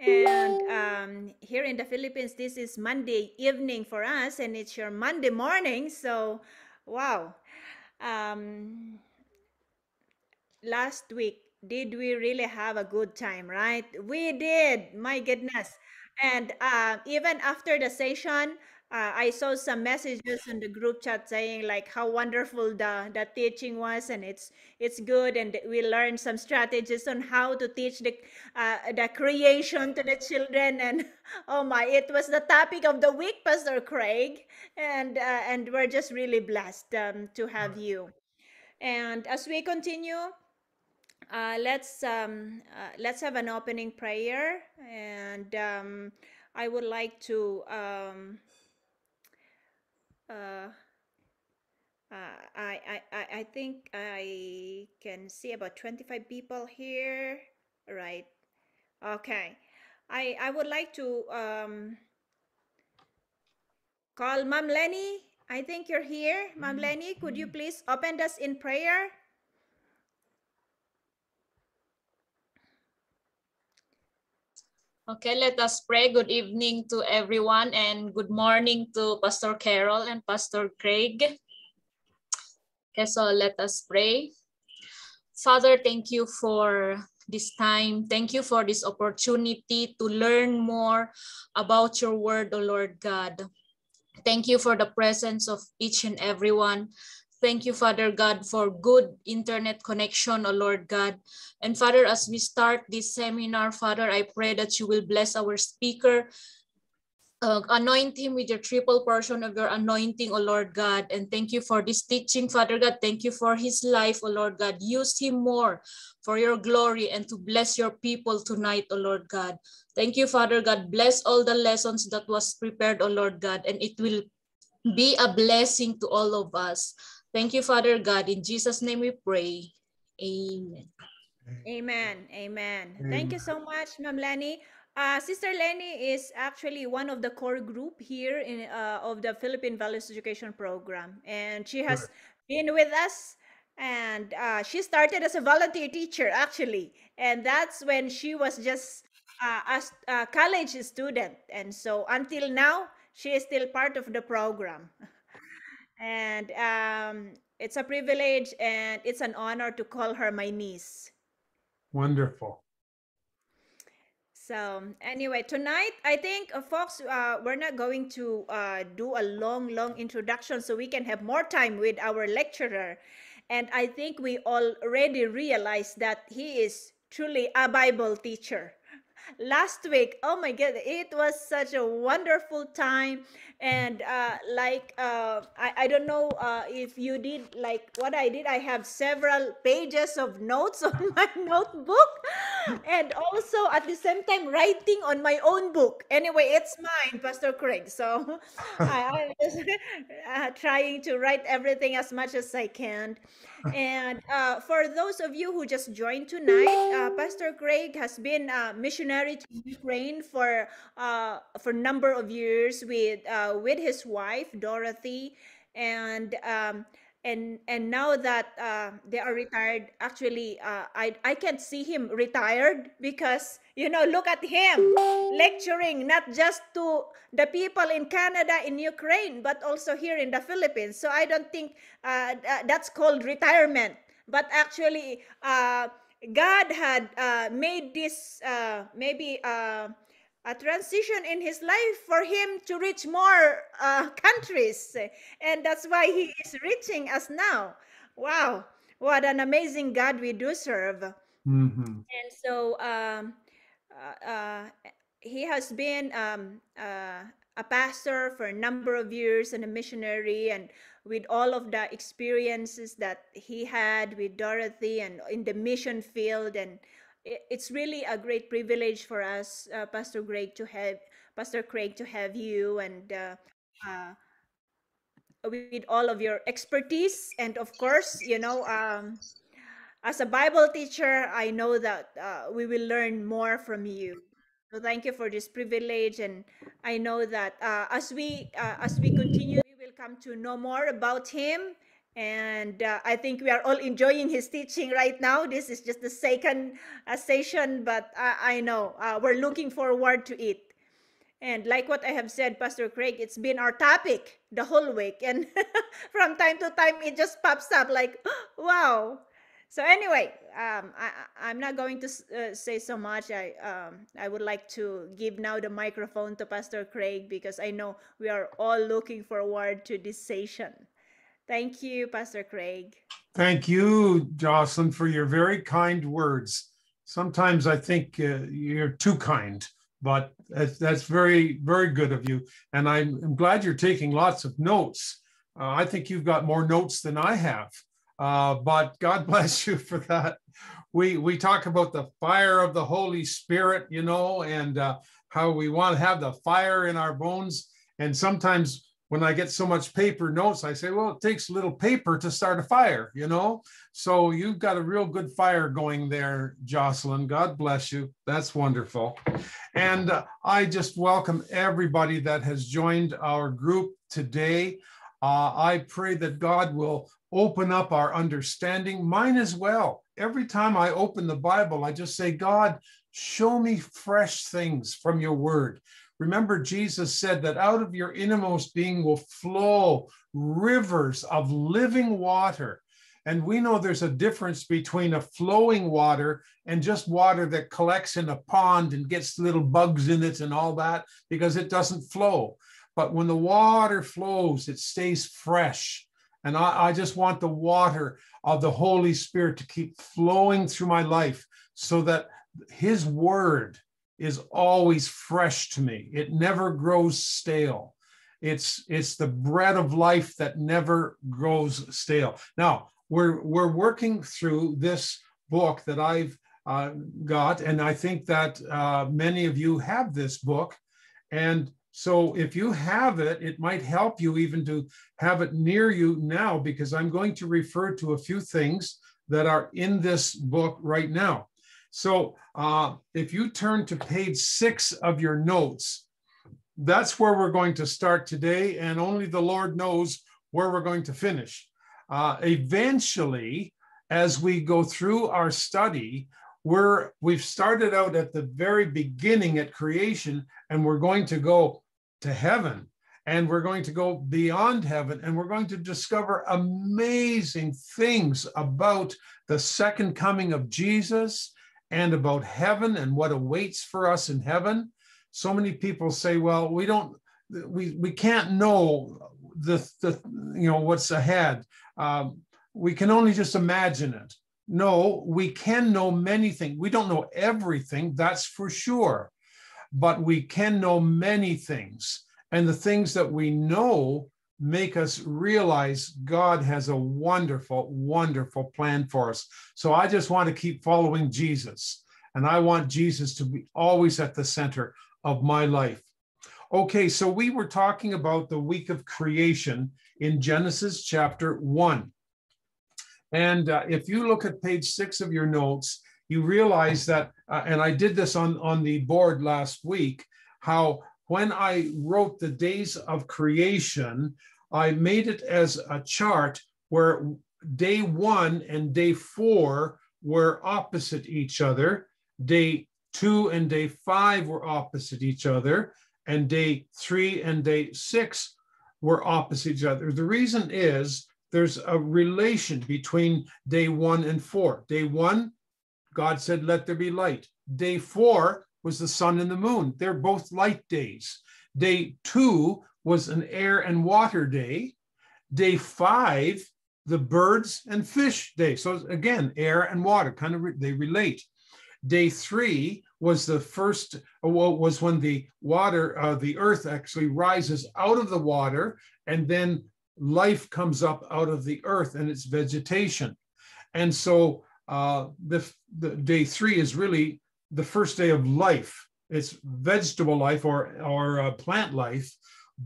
And um, here in the Philippines, this is Monday evening for us, and it's your Monday morning. So, wow. Um, last week, did we really have a good time, right? We did. My goodness. And uh, even after the session, uh, I saw some messages in the group chat saying like how wonderful the, the teaching was, and it's it's good, and we learned some strategies on how to teach the uh, the creation to the children. And oh my, it was the topic of the week, Pastor Craig, and uh, and we're just really blessed um, to have you. And as we continue, uh, let's um, uh, let's have an opening prayer, and um, I would like to. Uh, uh, I, I, I think I can see about 25 people here. Right. Okay. I, I would like to um, call Mom Lenny. I think you're here. Ma'am Lenny, could you please open us in prayer? Okay, let us pray. Good evening to everyone and good morning to Pastor Carol and Pastor Craig. Okay, so let us pray. Father, thank you for this time. Thank you for this opportunity to learn more about your word, O Lord God. Thank you for the presence of each and everyone. Thank you, Father God, for good internet connection, O Lord God. And Father, as we start this seminar, Father, I pray that you will bless our speaker, uh, anoint him with your triple portion of your anointing, O Lord God. And thank you for this teaching, Father God. Thank you for his life, O Lord God. Use him more for your glory and to bless your people tonight, O Lord God. Thank you, Father God. Bless all the lessons that was prepared, O Lord God, and it will be a blessing to all of us. Thank you, Father God. In Jesus' name we pray. Amen. Amen. Amen. Thank you so much, Ma'am Lenny. Uh, Sister Lenny is actually one of the core group here in uh, of the Philippine Values Education Program, and she has been with us. And uh, she started as a volunteer teacher, actually, and that's when she was just uh, as a college student. And so until now, she is still part of the program. And um, it's a privilege and it's an honor to call her my niece. Wonderful. So anyway, tonight I think, uh, folks, uh, we're not going to uh, do a long, long introduction so we can have more time with our lecturer. And I think we already realized that he is truly a Bible teacher. Last week, oh my God, it was such a wonderful time. And uh, like, uh, I, I don't know uh, if you did like what I did. I have several pages of notes on my notebook and also at the same time writing on my own book. Anyway, it's mine, Pastor Craig. So I, I'm just uh, trying to write everything as much as I can. And uh, for those of you who just joined tonight, uh, Pastor Craig has been a missionary to Ukraine for uh, for a number of years with uh, with his wife Dorothy, and um, and and now that uh, they are retired, actually, uh, I I can't see him retired because you know look at him lecturing not just to the people in Canada in Ukraine but also here in the Philippines. So I don't think uh, th- that's called retirement, but actually. Uh, God had uh, made this uh, maybe uh, a transition in his life for him to reach more uh, countries. And that's why he is reaching us now. Wow, what an amazing God we do serve. hmm And so um, uh, uh, he has been um, uh, a pastor for a number of years and a missionary, and with all of the experiences that he had with Dorothy and in the mission field, and it's really a great privilege for us, uh, Pastor Greg, to have Pastor Craig to have you and. Uh, uh, with all of your expertise and of course you know um, as a Bible teacher, I know that uh, we will learn more from you. So thank you for this privilege, and I know that uh, as we uh, as we continue, we will come to know more about Him, and uh, I think we are all enjoying his teaching right now. This is just the second uh, session, but I, I know uh, we're looking forward to it. And like what I have said, Pastor Craig, it's been our topic the whole week. And from time to time, it just pops up like, wow. So anyway, um, I, I'm not going to uh, say so much. I, um, I would like to give now the microphone to Pastor Craig because I know we are all looking forward to this session. Thank you, Pastor Craig. Thank you, Jocelyn, for your very kind words. Sometimes I think uh, you're too kind, but that's, that's, very, very good of you. And I'm, I'm glad you're taking lots of notes. Uh, I think you've got more notes than I have. Uh, but God bless you for that. We we talk about the fire of the Holy Spirit, you know, and uh, how we want to have the fire in our bones. And sometimes when I get so much paper notes, I say, well, it takes a little paper to start a fire, you know? So you've got a real good fire going there, Jocelyn. God bless you. That's wonderful. And uh, I just welcome everybody that has joined our group today. Uh, I pray that God will open up our understanding, mine as well. Every time I open the Bible, I just say, God, show me fresh things from your word. Remember, Jesus said that out of your innermost being will flow rivers of living water. And we know there's a difference between a flowing water and just water that collects in a pond and gets little bugs in it and all that because it doesn't flow. But when the water flows, it stays fresh. And I, I just want the water of the Holy Spirit to keep flowing through my life so that His word is always fresh to me. It never grows stale. It's it's the bread of life that never grows stale. Now we're we're working through this book that I've uh, got, and I think that uh, many of you have this book, and so if you have it, it might help you even to have it near you now, because I'm going to refer to a few things that are in this book right now. So uh, if you turn to page six of your notes, that's where we're going to start today, and only the Lord knows where we're going to finish. Uh, eventually, as we go through our study, we're we've started out at the very beginning at creation, and we're going to go to heaven, and we're going to go beyond heaven, and we're going to discover amazing things about the second coming of Jesus and about heaven and what awaits for us in heaven. So many people say, well, we don't, we, we can't know the, the you know, what's ahead. Um, we can only just imagine it. No, we can know many things. We don't know everything, that's for sure, but we can know many things. And the things that we know make us realize God has a wonderful, wonderful plan for us. So I just want to keep following Jesus. And I want Jesus to be always at the center of my life. Okay, so we were talking about the week of creation in Genesis chapter 1. And uh, if you look at page six of your notes, you realize that, uh, and I did this on, on the board last week, how when I wrote the days of creation, I made it as a chart where day one and day four were opposite each other. Day two and day five were opposite each other. And day three and day six were opposite each other. The reason is there's a relation between day one and four. Day one, God said, let there be light. Day four, was the sun and the moon. They're both light days. Day two was an air and water day. Day five, the birds and fish day. So again, air and water kind of re- they relate. Day three was the first well, was when the water, uh, the earth actually rises out of the water, and then life comes up out of the earth and its vegetation. And so uh, the, the day three is really the first day of life. It's vegetable life or, or uh, plant life,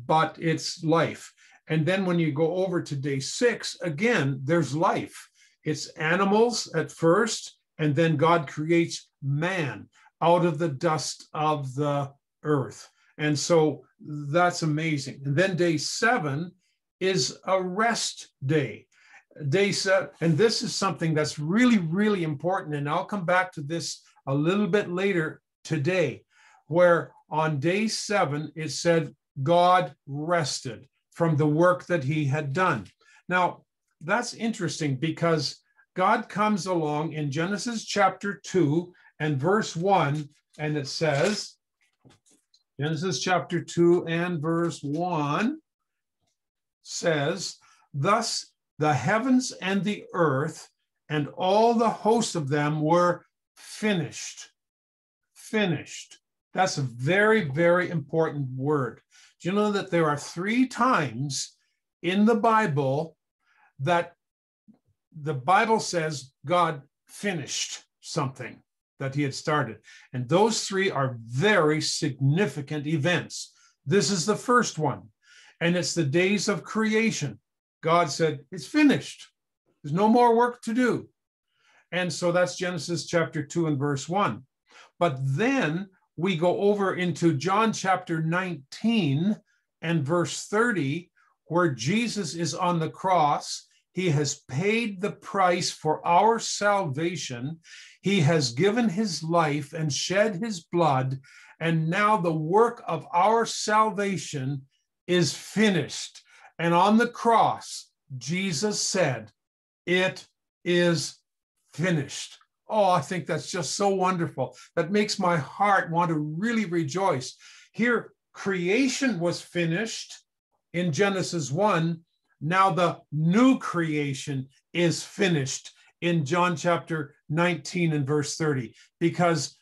but it's life. And then when you go over to day six, again, there's life. It's animals at first, and then God creates man out of the dust of the earth. And so that's amazing. And then day seven is a rest day. day seven, and this is something that's really, really important. And I'll come back to this a little bit later today, where on day seven, it said God rested from the work that he had done. Now, that's interesting because God comes along in Genesis chapter 2 and verse 1, and it says, Genesis chapter 2 and verse 1 says, Thus the heavens and the earth and all the hosts of them were finished. Finished. That's a very, very important word. Do you know that there are three times in the Bible that the Bible says God finished something that he had started? And those three are very significant events. This is the first one, and it's the days of creation. God said, It's finished. There's no more work to do. And so that's Genesis chapter 2 and verse 1. But then we go over into John chapter 19 and verse 30, where Jesus is on the cross. He has paid the price for our salvation. He has given his life and shed his blood. And now the work of our salvation is finished. And on the cross, Jesus said, It is finished. Oh, I think that's just so wonderful. That makes my heart want to really rejoice. Here, creation was finished in Genesis 1. Now the new creation is finished in John chapter 19 and verse 30 because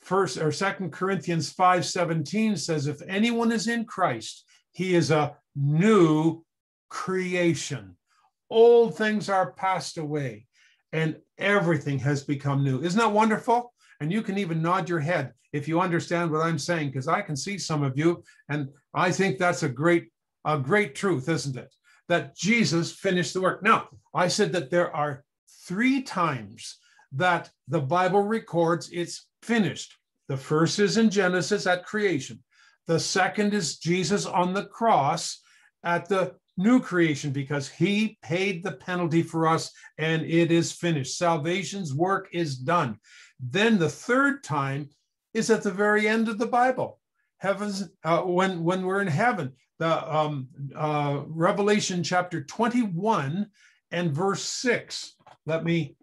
first or second Corinthians 5 17 says if anyone is in Christ he is a new creation old things are passed away and everything has become new. Isn't that wonderful? And you can even nod your head if you understand what I'm saying, because I can see some of you, and I think that's a great, a great truth, isn't it? That Jesus finished the work. Now, I said that there are three times that the Bible records it's finished. The first is in Genesis at creation. The second is Jesus on the cross at the new creation because he paid the penalty for us and it is finished. Salvation's work is done. Then the third time is at the very end of the Bible. Heavens, uh, when, when we're in heaven, the um, uh, Revelation chapter 21 and verse 6. Let me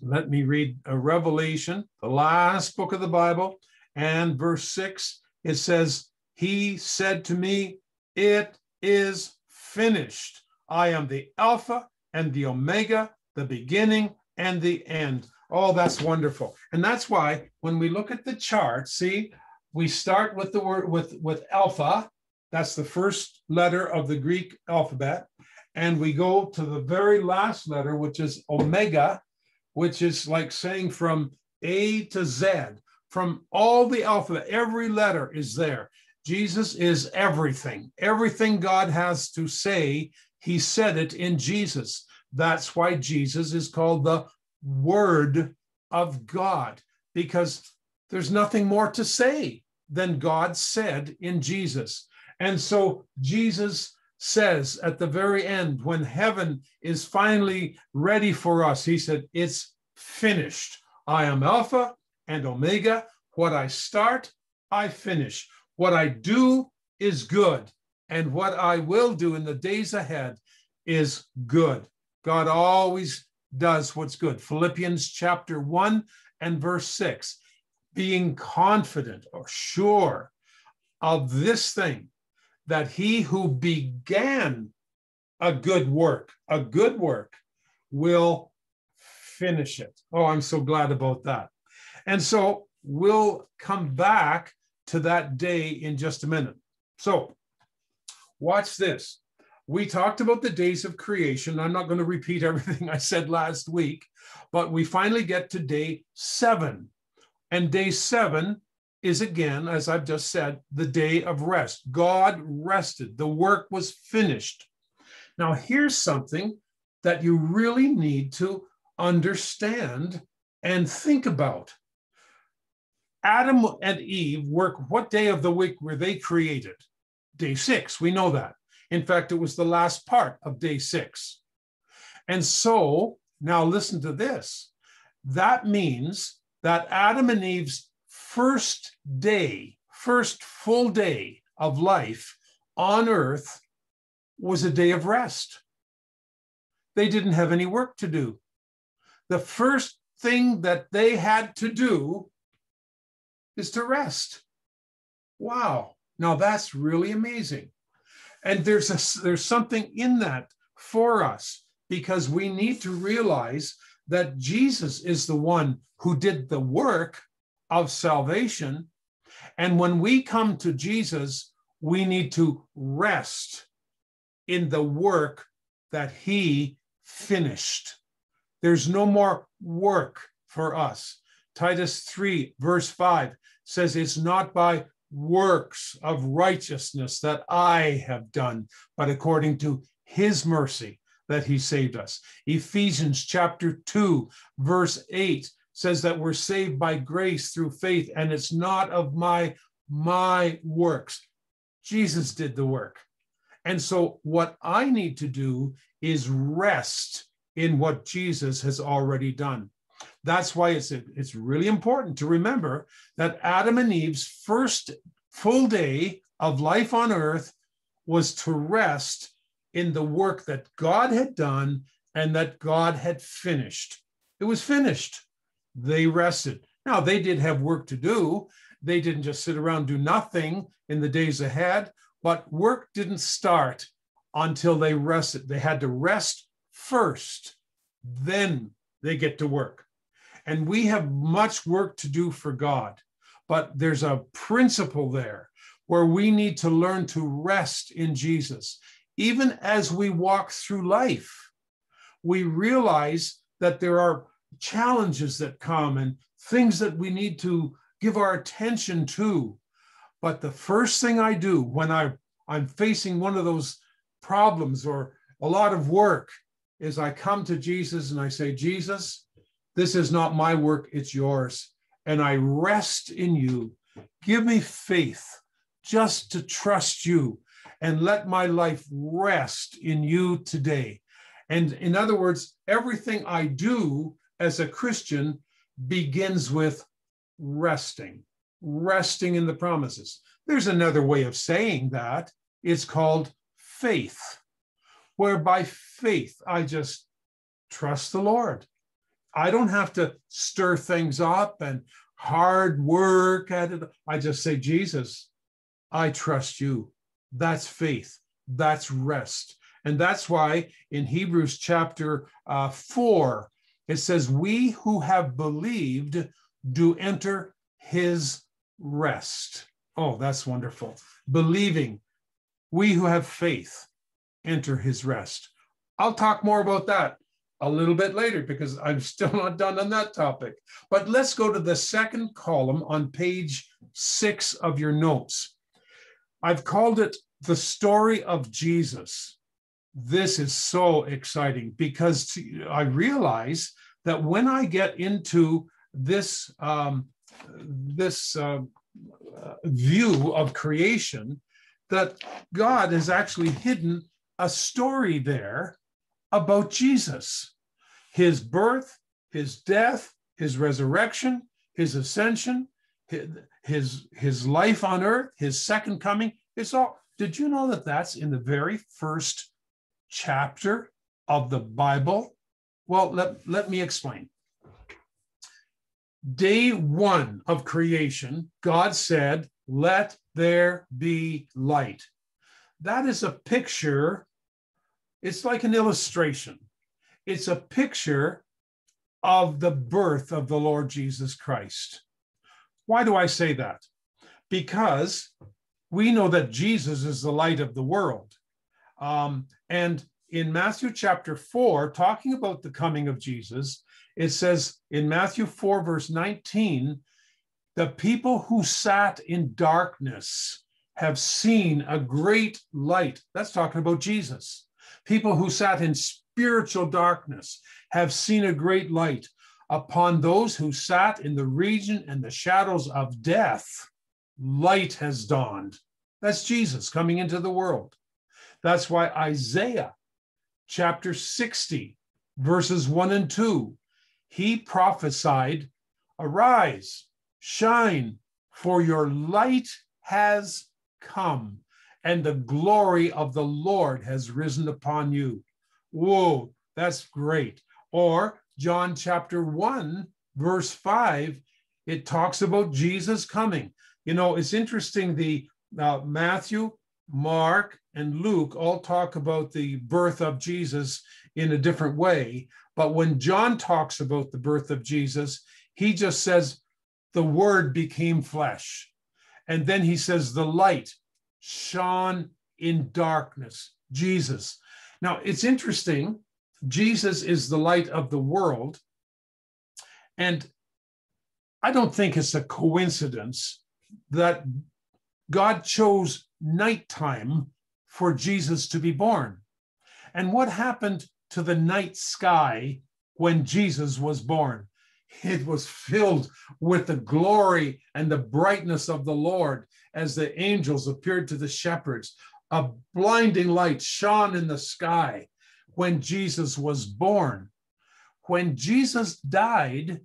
let me read a Revelation, the last book of the Bible, and verse 6. It says, He said to me, It is finished. I am the Alpha and the Omega, the beginning and the end. Oh, that's wonderful. And that's why when we look at the chart, see, we start with the word with, with alpha. That's the first letter of the Greek alphabet. And we go to the very last letter, which is omega, which is like saying from A to Z, from all the alphabet, every letter is there. Jesus is everything. Everything God has to say, he said it in Jesus. That's why Jesus is called the Word of God, because there's nothing more to say than God said in Jesus. And so Jesus says at the very end, when heaven is finally ready for us, he said, It's finished. I am Alpha and Omega. What I start, I finish. What I do is good, and what I will do in the days ahead is good. God always does what's good. Philippians chapter 1 and verse 6 being confident or sure of this thing, that he who began a good work, a good work, will finish it. Oh, I'm so glad about that. And so we'll come back to that day in just a minute. So, watch this. We talked about the days of creation. I'm not going to repeat everything I said last week, but we finally get to day seven. And day seven is again, as I've just said, the day of rest. God rested, the work was finished. Now, here's something that you really need to understand and think about. Adam and Eve work, what day of the week were they created? Day six, we know that. In fact, it was the last part of day six. And so now listen to this. That means that Adam and Eve's first day, first full day of life on earth was a day of rest. They didn't have any work to do. The first thing that they had to do is to rest. Wow. Now that's really amazing. And there's a, there's something in that for us because we need to realize that Jesus is the one who did the work of salvation. And when we come to Jesus, we need to rest in the work that he finished. There's no more work for us. Titus 3, verse 5 says, It's not by works of righteousness that I have done, but according to his mercy that he saved us. Ephesians chapter 2, verse 8 says that we're saved by grace through faith, and it's not of my my works. Jesus did the work. And so what I need to do is rest in what Jesus has already done. That's why it's, it's really important to remember that Adam and Eve's first full day of life on earth was to rest in the work that God had done and that God had finished. It was finished. They rested. Now, they did have work to do. They didn't just sit around do nothing in the days ahead, but work didn't start until they rested. They had to rest first, then they get to work. And we have much work to do for God, but there's a principle there where we need to learn to rest in Jesus. Even as we walk through life, we realize that there are challenges that come and things that we need to give our attention to. But the first thing I do when I, I'm facing one of those problems or a lot of work is I come to Jesus and I say, Jesus, this is not my work, it's yours. And I rest in you. Give me faith just to trust you and let my life rest in you today. And in other words, everything I do as a Christian begins with resting, resting in the promises. There's another way of saying that. It's called faith, where by faith I just trust the Lord. I don't have to stir things up and hard work at it. I just say, Jesus, I trust you. That's faith. That's rest. And that's why in Hebrews chapter uh, 4, it says, We who have believed do enter his rest. Oh, that's wonderful. Believing, we who have faith enter his rest. I'll talk more about that a little bit later because I'm still not done on that topic. But let's go to the second column on page six of your notes. I've called it the story of Jesus. This is so exciting because I realize that when I get into this um, this uh, view of creation, that God has actually hidden a story there about Jesus, his birth, his death, his resurrection, his ascension, his, his, life on earth, his second coming. It's all. Did you know that that's in the very first chapter of the Bible? Well, let, let me explain. Day one of creation, God said, Let there be light. That is a picture it's like an illustration. It's a picture of the birth of the Lord Jesus Christ. Why do I say that? Because we know that Jesus is the light of the world. Um, and in Matthew chapter 4, talking about the coming of Jesus, it says in Matthew 4, verse 19, the people who sat in darkness have seen a great light. That's talking about Jesus. People who sat in spiritual darkness have seen a great light. Upon those who sat in the region and the shadows of death, light has dawned. That's Jesus coming into the world. That's why Isaiah chapter 60, verses 1 and 2. He prophesied, Arise, shine, for your light has come, and the glory of the Lord has risen upon you. Whoa, that's great. Or John chapter 1, verse 5, it talks about Jesus coming. You know, it's interesting, the uh, Matthew, Mark, and Luke all talk about the birth of Jesus in a different way. But when John talks about the birth of Jesus, he just says, the word became flesh. And then he says, the light shone in darkness, Jesus. Now, it's interesting. Jesus is the light of the world. And I don't think it's a coincidence that God chose nighttime for Jesus to be born. And what happened to the night sky when Jesus was born? It was filled with the glory and the brightness of the Lord as the angels appeared to the shepherds. A blinding light shone in the sky when Jesus was born. When Jesus died,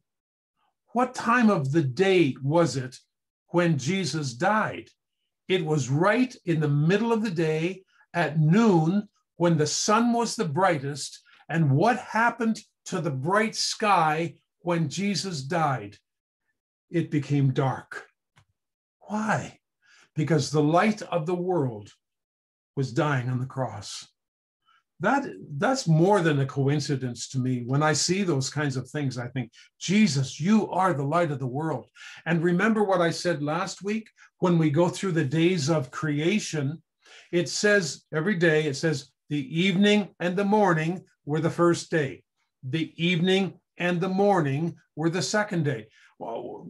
what time of the day was it when Jesus died? It was right in the middle of the day at noon when the sun was the brightest. And what happened to the bright sky when Jesus died? It became dark. Why? Because the light of the world was dying on the cross. That that's more than a coincidence to me. When i see those kinds of things i think jesus you are the light of the world. And remember what i said last week? When we go through the days of creation it says every day it says the evening and the morning were the first day. The evening and the morning were the second day. Well,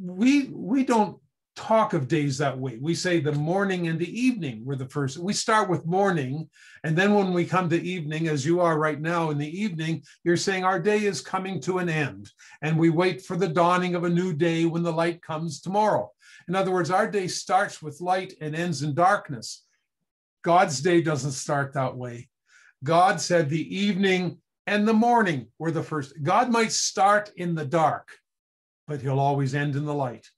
we we don't talk of days that way. We say the morning and the evening were the first. We start with morning, and then when we come to evening, as you are right now in the evening, you're saying our day is coming to an end, and we wait for the dawning of a new day when the light comes tomorrow. In other words, our day starts with light and ends in darkness. God's day doesn't start that way. God said the evening and the morning were the first. God might start in the dark, but he'll always end in the light.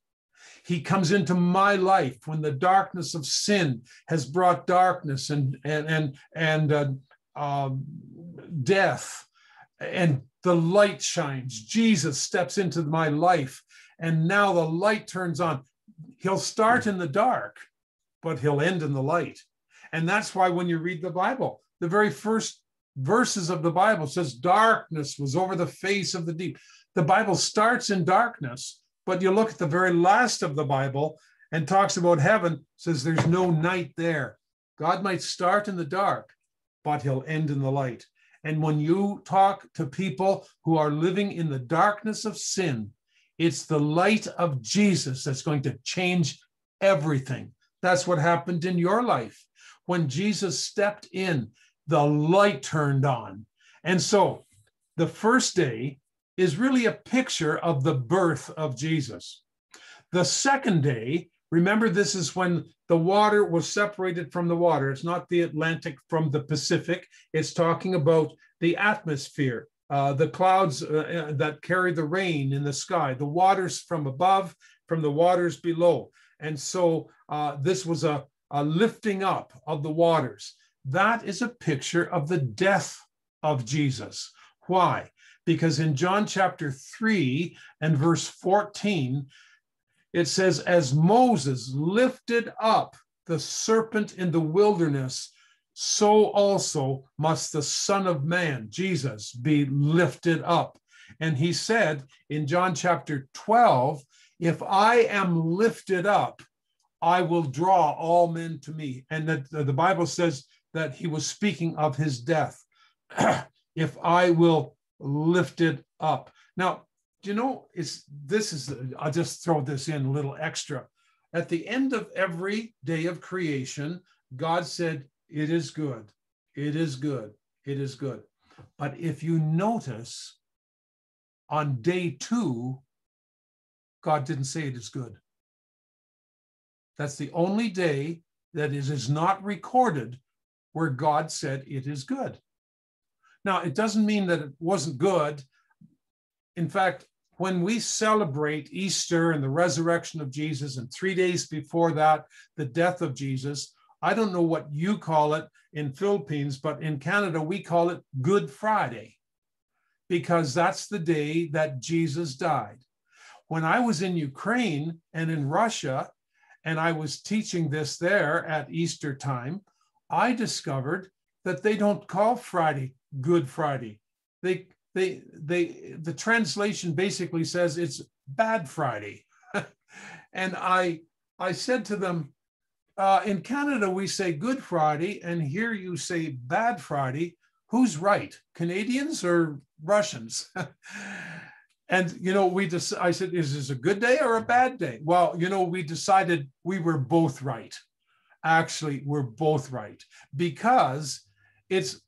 He comes into my life when the darkness of sin has brought darkness and and and and uh, uh, death, and the light shines. Jesus steps into my life, and now the light turns on. He'll start in the dark, but he'll end in the light. And that's why when you read the Bible, the very first verses of the Bible says darkness was over the face of the deep. The Bible starts in darkness but you look at the very last of the Bible and talks about heaven, says there's no night there. God might start in the dark, but he'll end in the light. And when you talk to people who are living in the darkness of sin, it's the light of Jesus that's going to change everything. That's what happened in your life. When Jesus stepped in, the light turned on. And so the first day, is really a picture of the birth of Jesus. The second day, remember, this is when the water was separated from the water. It's not the Atlantic from the Pacific, it's talking about the atmosphere. Uh, the clouds uh, uh that carry the rain in the sky, the waters from above, from the waters below. And so uh, this was a, a lifting up of the waters. That is a picture of the death of Jesus. Why? Because in John chapter 3 and verse 14, it says, As Moses lifted up the serpent in the wilderness, so also must the Son of Man, Jesus, be lifted up. And he said in John chapter 12, If I am lifted up, I will draw all men to me. And that the Bible says that he was speaking of his death. if I will lifted up. Now, do you know, it's this is, I'll just throw this in a little extra. At the end of every day of creation, God said, It is good, it is good, it is good. But if you notice, on day two, God didn't say it is good. That's the only day that is, is not recorded where God said it is good. Now, it doesn't mean that it wasn't good. In fact, when we celebrate Easter and the resurrection of Jesus, and three days before that, the death of Jesus, I don't know what you call it in Philippines, but in Canada, we call it Good Friday because that's the day that Jesus died. When I was in Ukraine and in Russia, and I was teaching this there at Easter time, I discovered that they don't call Friday Good Friday. They they they the translation basically says it's Bad Friday. and I I said to them, uh, in Canada we say Good Friday, and here you say Bad Friday. Who's right, Canadians or Russians? and you know we just i said is this a good day or a bad day well you know we decided we were both right actually we're both right because it's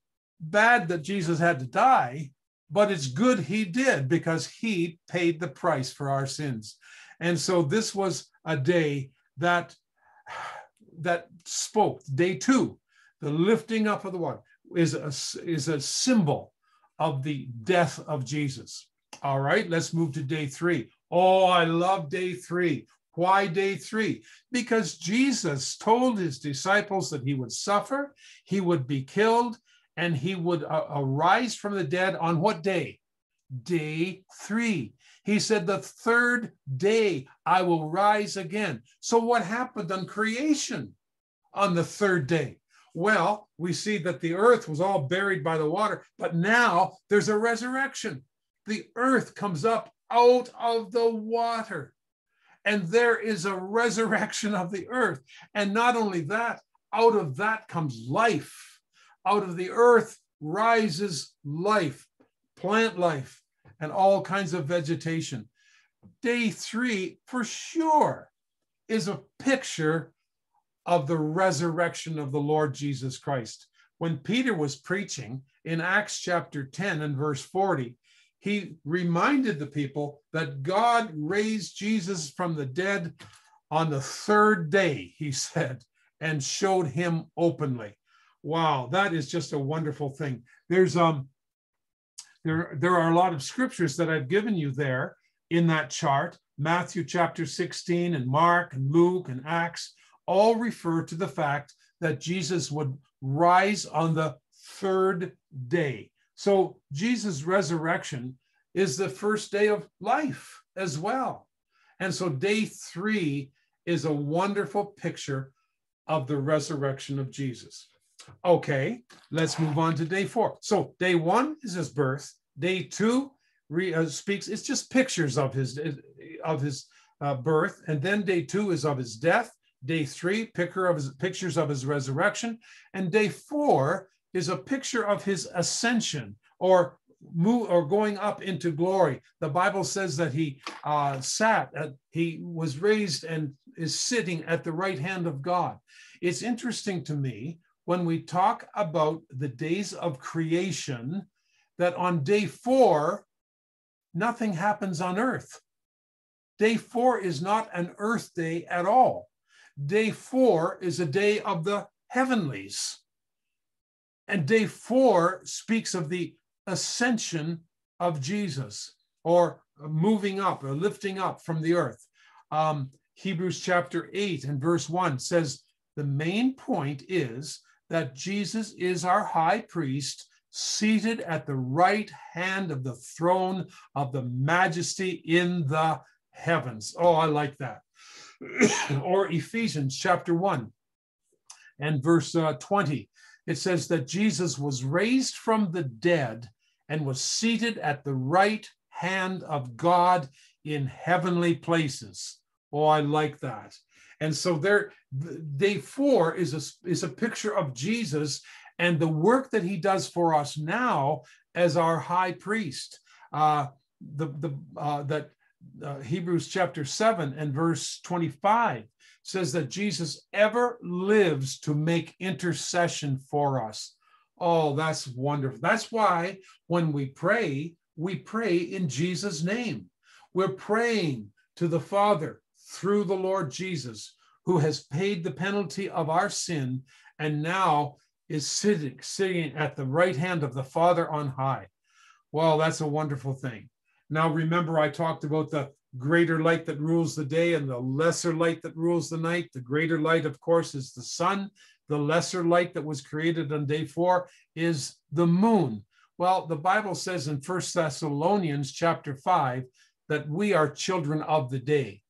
bad that jesus had to die but it's good he did because he paid the price for our sins and so this was a day that that spoke day two the lifting up of the water is a, is a symbol of the death of jesus all right, let's move to day three. Oh, I love day three. Why day three? Because Jesus told his disciples that he would suffer, he would be killed, and he would uh, arise from the dead on what day? Day three. He said, The third day I will rise again. So, what happened on creation on the third day? Well, we see that the earth was all buried by the water, but now there's a resurrection the earth comes up out of the water. And there is a resurrection of the earth. And not only that, out of that comes life. Out of the earth rises life, plant life, and all kinds of vegetation. Day three, for sure, is a picture of the resurrection of the Lord Jesus Christ. When Peter was preaching in Acts chapter 10 and verse 40, he reminded the people that God raised Jesus from the dead on the third day, he said, and showed him openly. Wow, that is just a wonderful thing. There's um there there are a lot of scriptures that I've given you there in that chart. Matthew chapter 16 and Mark and Luke and Acts all refer to the fact that Jesus would rise on the third day. So Jesus' resurrection is the first day of life as well. And so day three is a wonderful picture of the resurrection of Jesus. Okay, let's move on to day four. So day one is his birth. Day two re, uh, speaks, it's just pictures of his, of his uh, birth. And then day two is of his death. Day three, picture of his, pictures of his resurrection. And day four is a picture of his ascension or move or going up into glory. The Bible says that he uh, sat, at, he was raised and is sitting at the right hand of God. It's interesting to me when we talk about the days of creation that on day four, nothing happens on earth. Day four is not an earth day at all. Day four is a day of the heavenlies. And day four speaks of the ascension of Jesus or moving up or lifting up from the earth. Um, Hebrews chapter 8 and verse 1 says the main point is that Jesus is our high priest seated at the right hand of the throne of the majesty in the heavens. Oh, I like that. or Ephesians chapter 1 and verse uh, 20 it says that Jesus was raised from the dead and was seated at the right hand of God in heavenly places. Oh, I like that. And so there, day four is a, is a picture of Jesus and the work that he does for us now as our high priest. Uh, the, the, uh, that uh, Hebrews chapter 7 and verse 25 says that Jesus ever lives to make intercession for us. Oh, that's wonderful. That's why when we pray, we pray in Jesus' name. We're praying to the Father through the Lord Jesus, who has paid the penalty of our sin and now is sitting, sitting at the right hand of the Father on high. Well, that's a wonderful thing. Now, remember, I talked about the greater light that rules the day and the lesser light that rules the night. The greater light, of course, is the sun. The lesser light that was created on day four is the moon. Well, the Bible says in First Thessalonians chapter 5 that we are children of the day.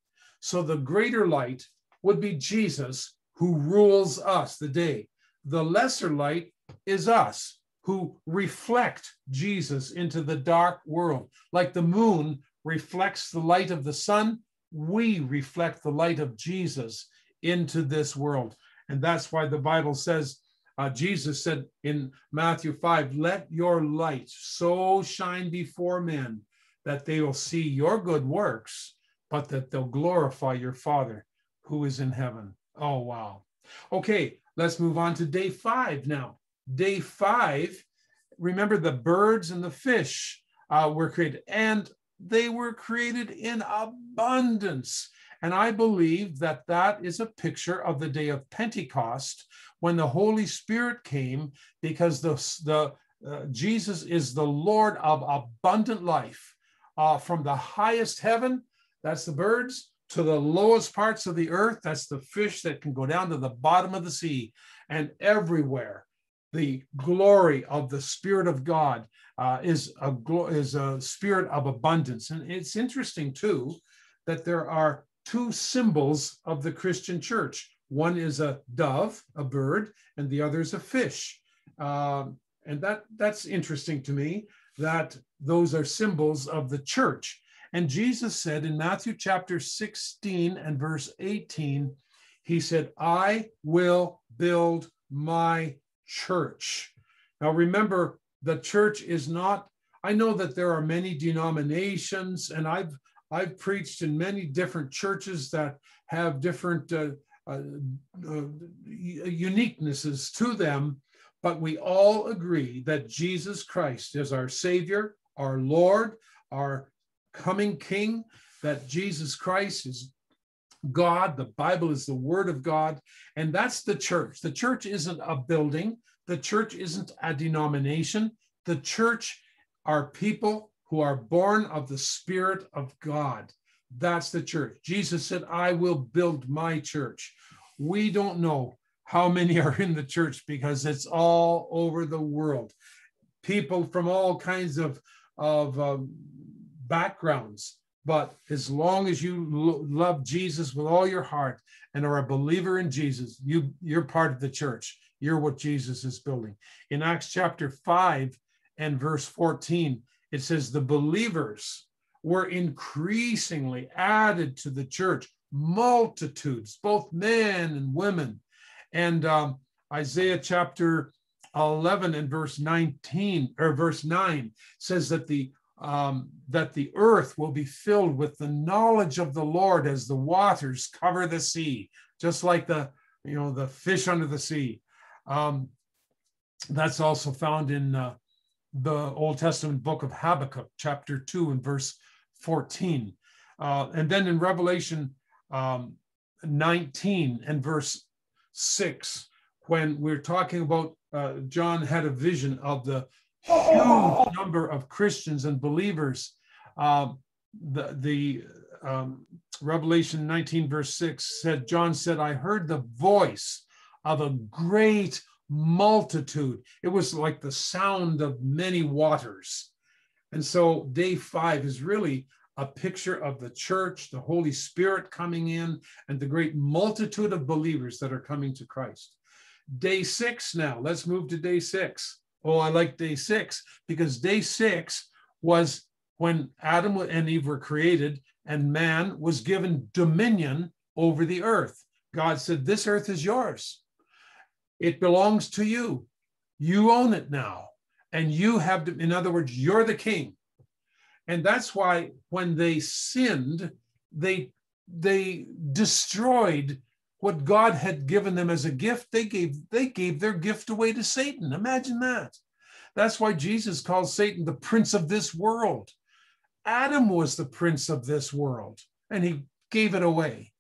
So the greater light would be Jesus who rules us, the day. The lesser light is us who reflect Jesus into the dark world. Like the moon reflects the light of the sun, we reflect the light of Jesus into this world. And that's why the Bible says, uh, Jesus said in Matthew 5, let your light so shine before men that they will see your good works, but that they'll glorify your Father who is in heaven. Oh, wow. Okay, let's move on to day five now. Day five, remember the birds and the fish uh, were created, and they were created in abundance. And I believe that that is a picture of the day of Pentecost when the Holy Spirit came, because the, the uh, Jesus is the Lord of abundant life. Uh, from the highest heaven, that's the birds, to the lowest parts of the earth, that's the fish that can go down to the bottom of the sea, and everywhere the glory of the Spirit of God uh, is a is a spirit of abundance. And it's interesting too that there are two symbols of the Christian church. One is a dove, a bird, and the other is a fish. Um, and that that's interesting to me that those are symbols of the church. And Jesus said in Matthew chapter 16 and verse 18, he said, I will build my church. Now remember, the church is not, I know that there are many denominations, and I've I've preached in many different churches that have different uh, uh, uh, uniquenesses to them, but we all agree that Jesus Christ is our Savior, our Lord, our coming King, that Jesus Christ is God. The Bible is the Word of God. And that's the church. The church isn't a building, the church isn't a denomination. The church are people who are born of the Spirit of God. That's the church. Jesus said, I will build my church. We don't know how many are in the church because it's all over the world. People from all kinds of, of um, backgrounds but as long as you lo- love Jesus with all your heart and are a believer in Jesus, you, you're part of the church. You're what Jesus is building. In Acts chapter 5 and verse 14, it says, The believers were increasingly added to the church, multitudes, both men and women. And um, Isaiah chapter 11 and verse 19 or verse 9 says that the um, that the earth will be filled with the knowledge of the Lord as the waters cover the sea, just like the you know the fish under the sea. Um, that's also found in uh, the Old Testament book of Habakkuk, chapter two and verse fourteen, uh, and then in Revelation um, nineteen and verse six, when we're talking about uh, John had a vision of the huge number of Christians and believers. Um, the the um, Revelation 19, verse 6 said, John said, I heard the voice of a great multitude. It was like the sound of many waters. And so day five is really a picture of the church, the Holy Spirit coming in, and the great multitude of believers that are coming to Christ. Day six now, let's move to day six. Oh, I like day six because day six was when Adam and Eve were created and man was given dominion over the earth. God said, This earth is yours. It belongs to you. You own it now. And you have, to, in other words, you're the king. And that's why when they sinned, they, they destroyed what God had given them as a gift, they gave they gave their gift away to Satan. Imagine that. That's why Jesus calls Satan the prince of this world. Adam was the prince of this world, and he gave it away.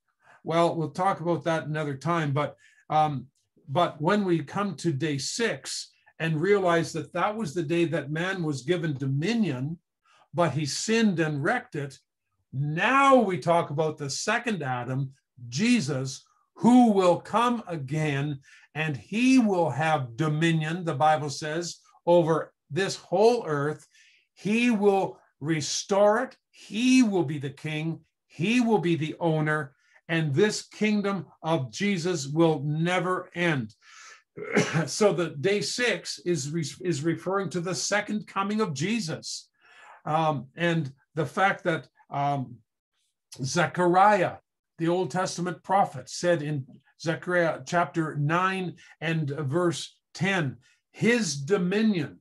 Well, we'll talk about that another time, but um, but when we come to day six and realize that that was the day that man was given dominion, but he sinned and wrecked it, now we talk about the second Adam, Jesus, who will come again and he will have dominion, the Bible says, over this whole earth. He will restore it. He will be the king. He will be the owner. And this kingdom of Jesus will never end. so the day six is, is referring to the second coming of Jesus. Um, and the fact that um, Zechariah, the Old Testament prophet, said in Zechariah chapter 9 and verse 10 His dominion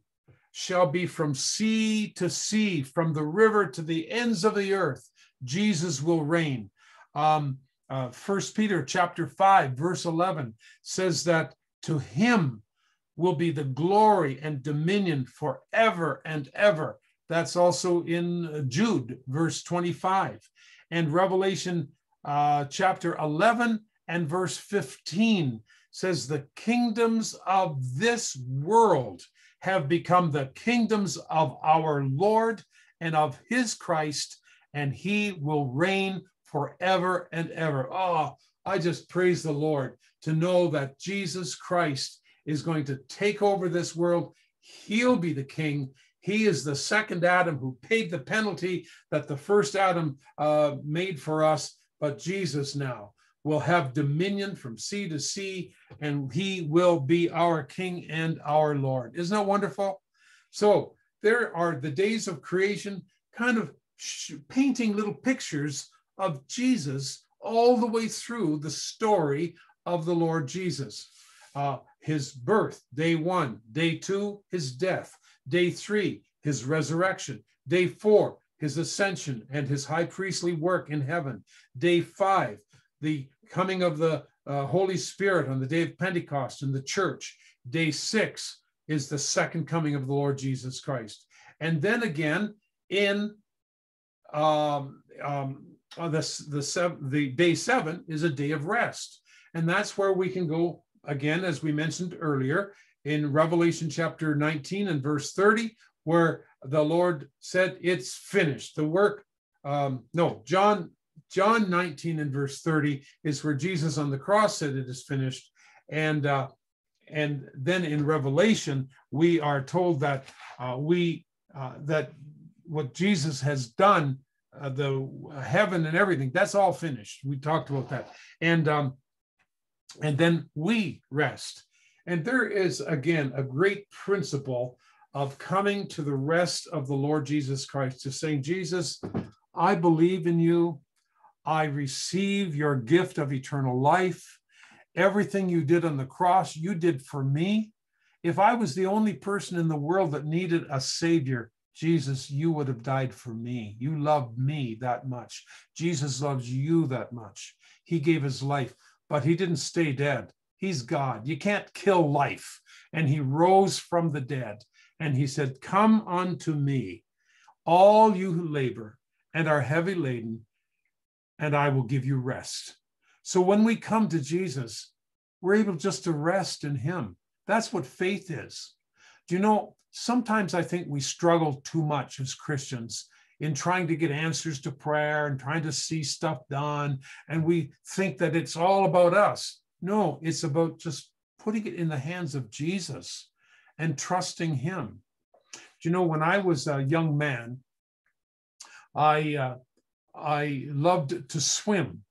shall be from sea to sea, from the river to the ends of the earth. Jesus will reign. Um, uh, First Peter chapter 5, verse 11 says that to him will be the glory and dominion forever and ever. That's also in Jude, verse 25. And Revelation uh, chapter 11 and verse 15 says, The kingdoms of this world have become the kingdoms of our Lord and of his Christ, and he will reign forever and ever. Oh, I just praise the Lord to know that Jesus Christ is going to take over this world. He'll be the king. He is the second Adam who paid the penalty that the first Adam uh, made for us. But Jesus now will have dominion from sea to sea, and he will be our king and our Lord. Isn't that wonderful? So there are the days of creation kind of painting little pictures of Jesus all the way through the story of the Lord Jesus. Uh, his birth, day one, day two, his death, day three, his resurrection, day four, his ascension and his high priestly work in heaven, day five, the coming of the uh, Holy Spirit on the day of Pentecost in the church, day six is the second coming of the Lord Jesus Christ. And then again, in um, um, uh, the, the, seven, the day seven is a day of rest. And that's where we can go again, as we mentioned earlier, in Revelation chapter 19 and verse 30, where the Lord said, It's finished. The work, um, no, John, John 19 and verse 30 is where Jesus on the cross said it is finished. And uh, and then in Revelation, we are told that uh, we uh, that what Jesus has done, uh, the heaven and everything, that's all finished. We talked about that, and um, and then we rest. And there is, again, a great principle of coming to the rest of the Lord Jesus Christ, to saying, Jesus, I believe in you. I receive your gift of eternal life. Everything you did on the cross, you did for me. If I was the only person in the world that needed a savior, Jesus, you would have died for me. You loved me that much. Jesus loves you that much. He gave his life but he didn't stay dead. He's God. You can't kill life. And he rose from the dead. And he said, Come unto me, all you who labor and are heavy laden, and I will give you rest. So when we come to Jesus, we're able just to rest in him. That's what faith is. Do you know, sometimes I think we struggle too much as Christians in trying to get answers to prayer and trying to see stuff done. And we think that it's all about us. No, it's about just putting it in the hands of Jesus and trusting Him. Do you know, when I was a young man, I, uh, I loved to swim.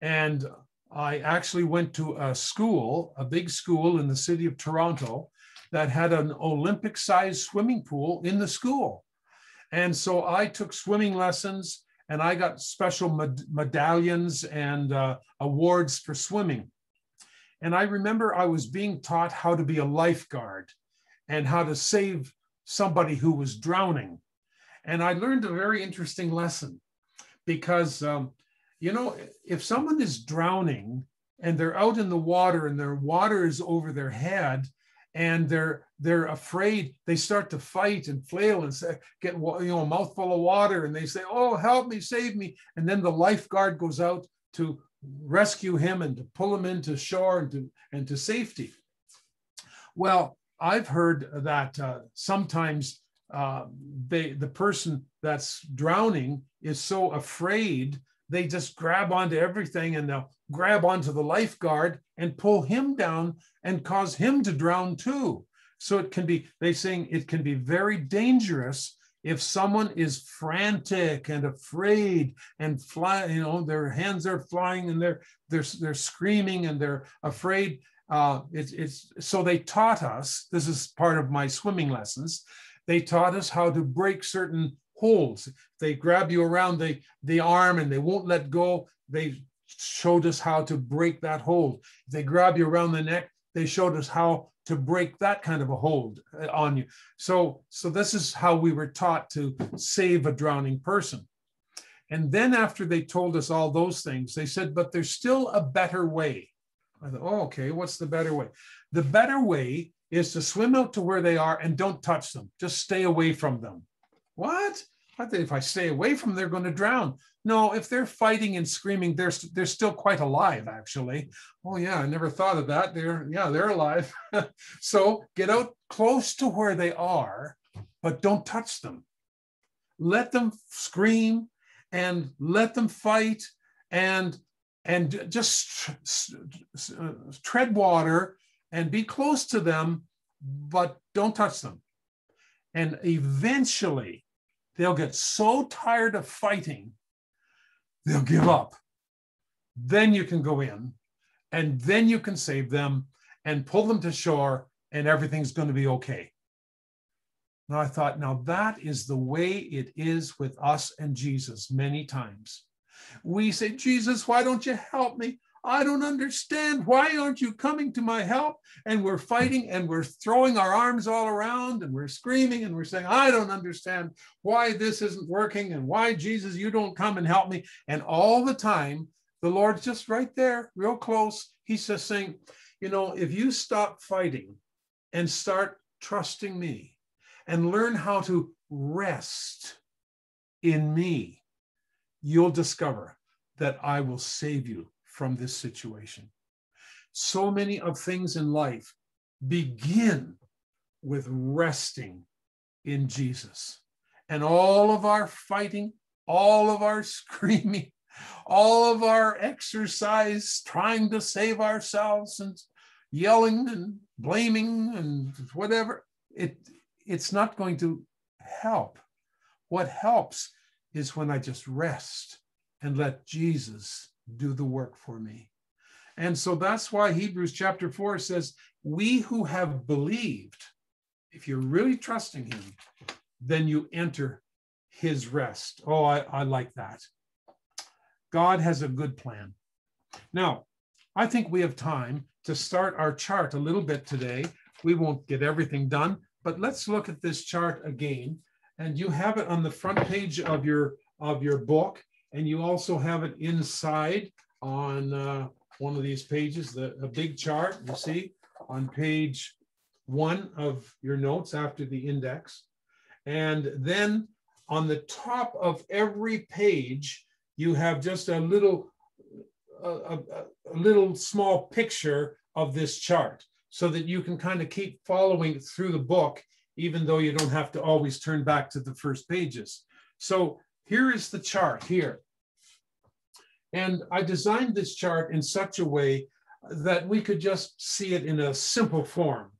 And I actually went to a school, a big school in the city of Toronto, that had an Olympic sized swimming pool in the school. And so I took swimming lessons and I got special med- medallions and uh, awards for swimming. And I remember I was being taught how to be a lifeguard and how to save somebody who was drowning. And I learned a very interesting lesson because, um, you know, if someone is drowning and they're out in the water and their water is over their head, and they're they're afraid they start to fight and flail and say, get you know a mouthful of water and they say oh help me save me and then the lifeguard goes out to rescue him and to pull him into shore and to, and to safety. Well, I've heard that uh, sometimes uh, they, the person that's drowning is so afraid they just grab onto everything and they'll grab onto the lifeguard and pull him down and cause him to drown too. So it can be, they saying it can be very dangerous if someone is frantic and afraid and fly, you know, their hands are flying and they're they're they're screaming and they're afraid. Uh, it's it's so they taught us. This is part of my swimming lessons. They taught us how to break certain holds. They grab you around the the arm and they won't let go. They showed us how to break that hold. They grab you around the neck, they showed us how to break that kind of a hold uh, on you. So, so this is how we were taught to save a drowning person. And then after they told us all those things, they said, but there's still a better way. I thought, oh, okay, what's the better way? The better way is to swim out to where they are and don't touch them. Just stay away from them. What? I think if I stay away from them, they're going to drown. No, if they're fighting and screaming, they're they're still quite alive. Actually, oh yeah, I never thought of that. They're yeah, they're alive. so get out close to where they are, but don't touch them. Let them scream, and let them fight, and and just uh, tread water and be close to them, but don't touch them. And eventually, they'll get so tired of fighting they'll give up. Then you can go in and then you can save them and pull them to shore and everything's going to be okay. Now I thought, now that is the way it is with us and Jesus many times. We say, Jesus, why don't you help me? I don't understand. Why aren't you coming to my help? And we're fighting and we're throwing our arms all around and we're screaming and we're saying, I don't understand why this isn't working and why, Jesus, you don't come and help me. And all the time, the Lord's just right there, real close. He's just saying, you know, if you stop fighting and start trusting me and learn how to rest in me, you'll discover that I will save you from this situation. So many of things in life begin with resting in Jesus. And all of our fighting, all of our screaming, all of our exercise trying to save ourselves and yelling and blaming and whatever, it, it's not going to help. What helps is when I just rest and let Jesus do the work for me. And so that's why Hebrews chapter 4 says, We who have believed, if you're really trusting Him, then you enter His rest. Oh, I, I like that. God has a good plan. Now, I think we have time to start our chart a little bit today. We won't get everything done, but let's look at this chart again. And you have it on the front page of your of your book. And you also have it inside on uh, one of these pages, the, a big chart, you see, on page one of your notes after the index. And then on the top of every page, you have just a little, a, a, a little small picture of this chart so that you can kind of keep following through the book, even though you don't have to always turn back to the first pages. So here is the chart here. And I designed this chart in such a way that we could just see it in a simple form.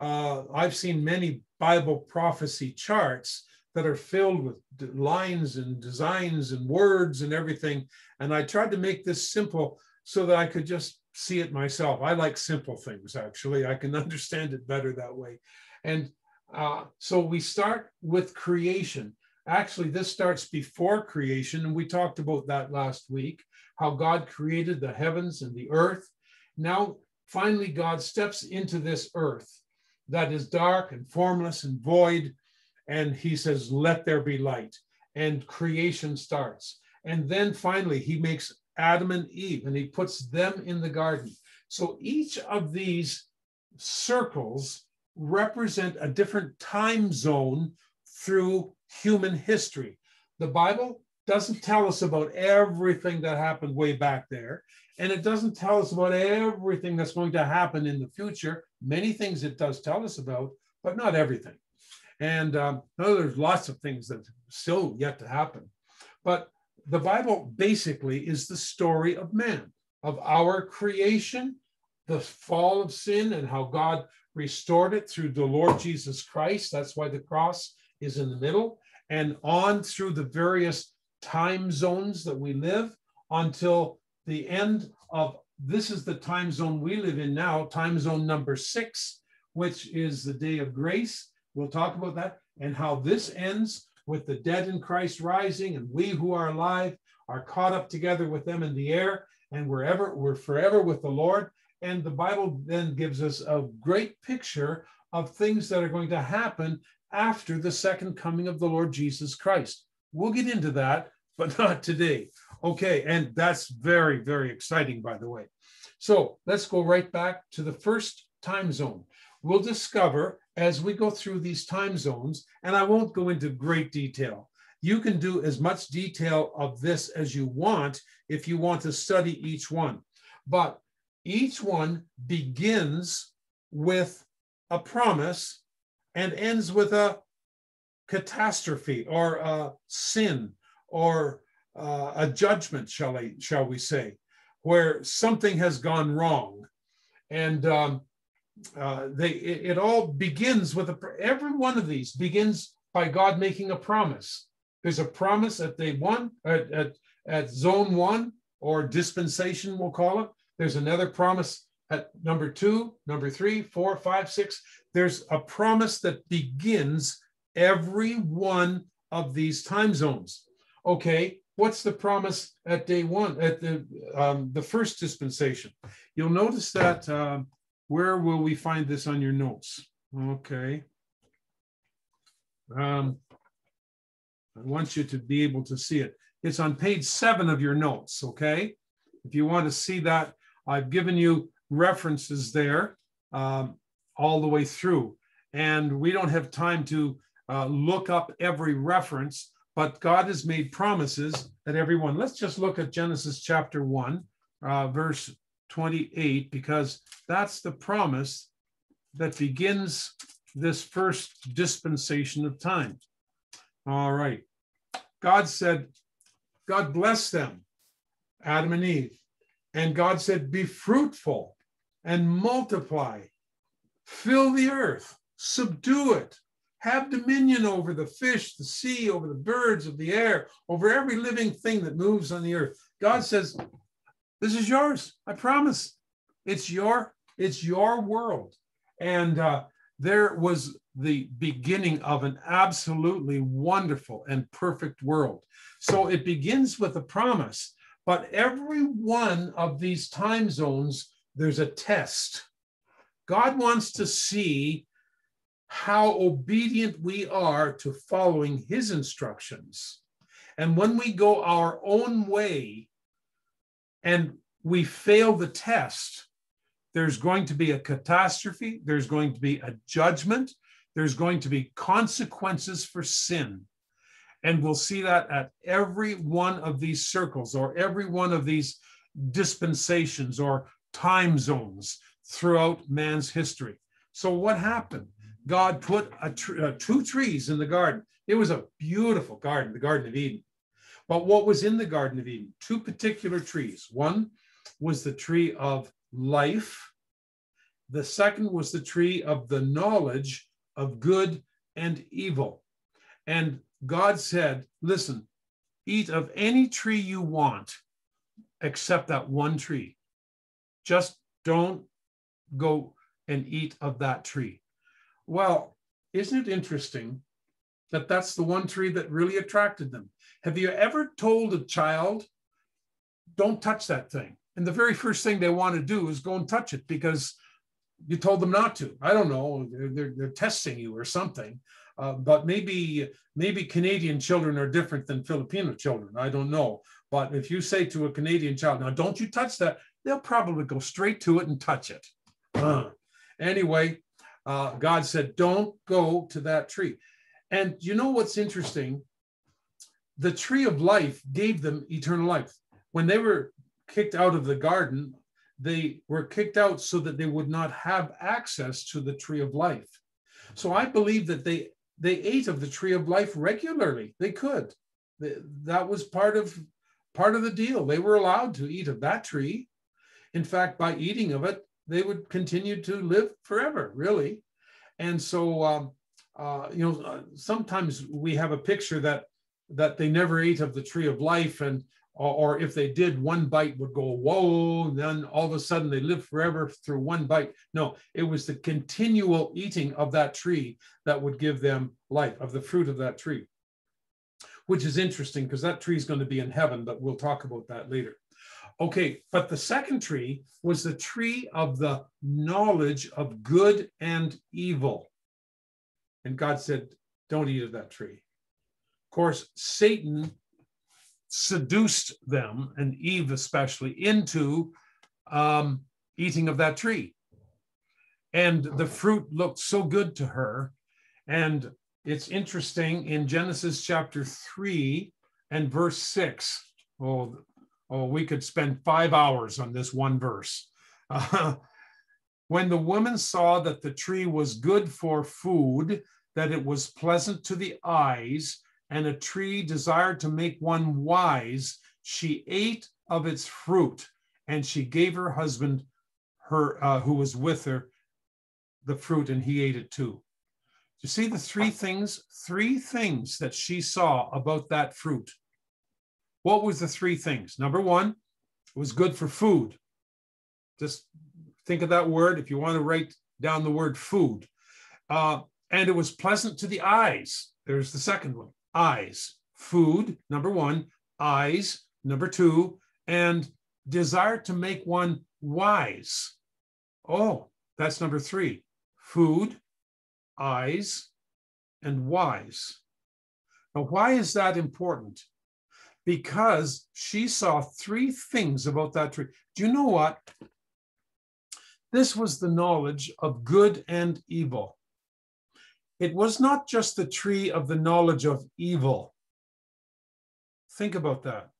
Uh, I've seen many Bible prophecy charts that are filled with lines and designs and words and everything. And I tried to make this simple so that I could just see it myself. I like simple things, actually. I can understand it better that way. And uh, so we start with creation. Actually, this starts before creation, and we talked about that last week how God created the heavens and the earth. Now, finally, God steps into this earth that is dark and formless and void, and he says, Let there be light. And creation starts. And then finally, he makes Adam and Eve and he puts them in the garden. So each of these circles represent a different time zone through human history. The Bible doesn't tell us about everything that happened way back there. And it doesn't tell us about everything that's going to happen in the future. Many things it does tell us about, but not everything. And um, there's lots of things that still yet to happen. But the Bible basically is the story of man, of our creation, the fall of sin, and how God restored it through the Lord Jesus Christ. That's why the cross is in the middle, and on through the various time zones that we live until the end of this is the time zone we live in now, time zone number six, which is the day of grace. We'll talk about that and how this ends with the dead in Christ rising, and we who are alive are caught up together with them in the air, and wherever we're forever with the Lord. And the Bible then gives us a great picture of things that are going to happen after the second coming of the Lord Jesus Christ. We'll get into that, but not today. Okay, and that's very, very exciting, by the way. So let's go right back to the first time zone. We'll discover as we go through these time zones, and I won't go into great detail. You can do as much detail of this as you want if you want to study each one. But each one begins with a promise and ends with a catastrophe or a sin or uh, a judgment, shall, I, shall we say, where something has gone wrong. And um, uh, they, it, it, all begins with a, every one of these begins by God making a promise. There's a promise at day one, at, at, at zone one, or dispensation, we'll call it. There's another promise at number two, number three, four, five, six. There's a promise that begins every one of these time zones. Okay, what's the promise at day one, at the, um, the first dispensation? You'll notice that, uh, where will we find this on your notes? Okay. Um, I want you to be able to see it. It's on page seven of your notes, okay? If you want to see that, I've given you references there um, all the way through. And we don't have time to uh, look up every reference, but God has made promises that everyone. Let's just look at Genesis chapter 1, uh, verse 28, because that's the promise that begins this first dispensation of time. All right. God said, God blessed them, Adam and Eve. And God said, Be fruitful and multiply, fill the earth, subdue it, have dominion over the fish, the sea, over the birds of the air, over every living thing that moves on the earth. God says, This is yours. I promise. It's your, it's your world. And uh, there was the beginning of an absolutely wonderful and perfect world. So it begins with a promise, but every one of these time zones, there's a test. God wants to see how obedient we are to following his instructions. And when we go our own way and we fail the test, there's going to be a catastrophe, there's going to be a judgment, there's going to be consequences for sin. And we'll see that at every one of these circles or every one of these dispensations or time zones throughout man's history. So, what happened? God put a tr- uh, two trees in the garden. It was a beautiful garden, the Garden of Eden. But what was in the Garden of Eden? Two particular trees. One was the tree of life, the second was the tree of the knowledge of good and evil. And God said, Listen, eat of any tree you want except that one tree. Just don't go and eat of that tree. Well, isn't it interesting that that's the one tree that really attracted them? Have you ever told a child, don't touch that thing? And the very first thing they want to do is go and touch it because you told them not to. I don't know, they're, they're, they're testing you or something. Uh, but maybe maybe Canadian children are different than Filipino children. I don't know. But if you say to a Canadian child, now don't you touch that, they'll probably go straight to it and touch it. Uh, anyway, uh, God said, don't go to that tree. And you know what's interesting? The tree of life gave them eternal life. When they were kicked out of the garden, they were kicked out so that they would not have access to the tree of life. So I believe that they they ate of the tree of life regularly. They could. That was part of part of the deal. They were allowed to eat of that tree. In fact, by eating of it, they would continue to live forever, really. And so, um, uh, you know, uh, sometimes we have a picture that that they never ate of the tree of life, and or, or if they did, one bite would go whoa, then all of a sudden they live forever through one bite. No, it was the continual eating of that tree that would give them life, of the fruit of that tree, which is interesting because that tree is going to be in heaven, but we'll talk about that later. Okay, but the second tree was the tree of the knowledge of good and evil. And God said, Don't eat of that tree. Of course, Satan seduced them, and Eve especially, into um, eating of that tree. And the fruit looked so good to her. And it's interesting in Genesis chapter 3 and verse 6. Oh, oh we could spend five hours on this one verse. Uh, when the woman saw that the tree was good for food, that it was pleasant to the eyes, and a tree desired to make one wise, she ate of its fruit, and she gave her husband, her uh, who was with her, the fruit, and he ate it too. You see the three things, three things that she saw about that fruit. What was the three things? Number one, it was good for food. Just think of that word if you want to write down the word food. Uh, and it was pleasant to the eyes. There's the second one eyes. Food, number one, eyes, number two, and desire to make one wise. Oh, that's number three. Food, eyes, and wise. Now, why is that important? Because she saw three things about that tree. Do you know what? This was the knowledge of good and evil it was not just the tree of the knowledge of evil. Think about that.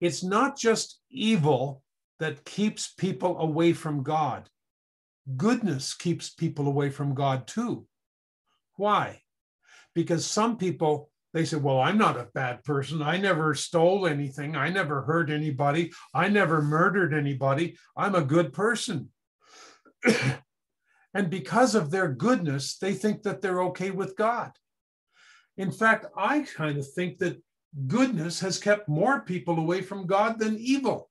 It's not just evil that keeps people away from God. Goodness keeps people away from God too. Why? Because some people, they said, Well, I'm not a bad person. I never stole anything. I never hurt anybody. I never murdered anybody. I'm a good person. And because of their goodness, they think that they're okay with God. In fact, I kind of think that goodness has kept more people away from God than evil.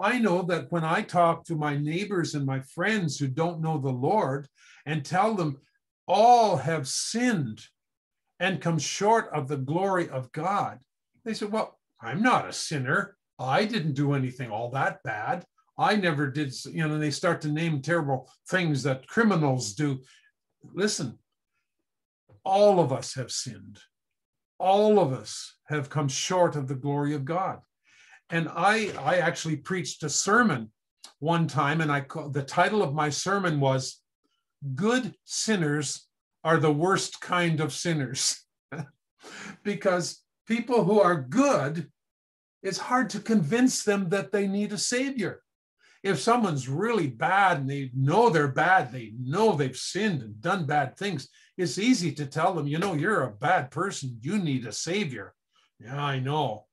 I know that when I talk to my neighbors and my friends who don't know the Lord and tell them all have sinned and come short of the glory of God, they said, Well, I'm not a sinner. I didn't do anything all that bad. I never did, you know, they start to name terrible things that criminals do. Listen, all of us have sinned. All of us have come short of the glory of God. And I, I actually preached a sermon one time, and I the title of my sermon was "Good Sinners Are the Worst Kind of Sinners," because people who are good, it's hard to convince them that they need a savior if someone's really bad and they know they're bad, they know they've sinned and done bad things, it's easy to tell them, you know, you're a bad person. You need a savior. Yeah, I know.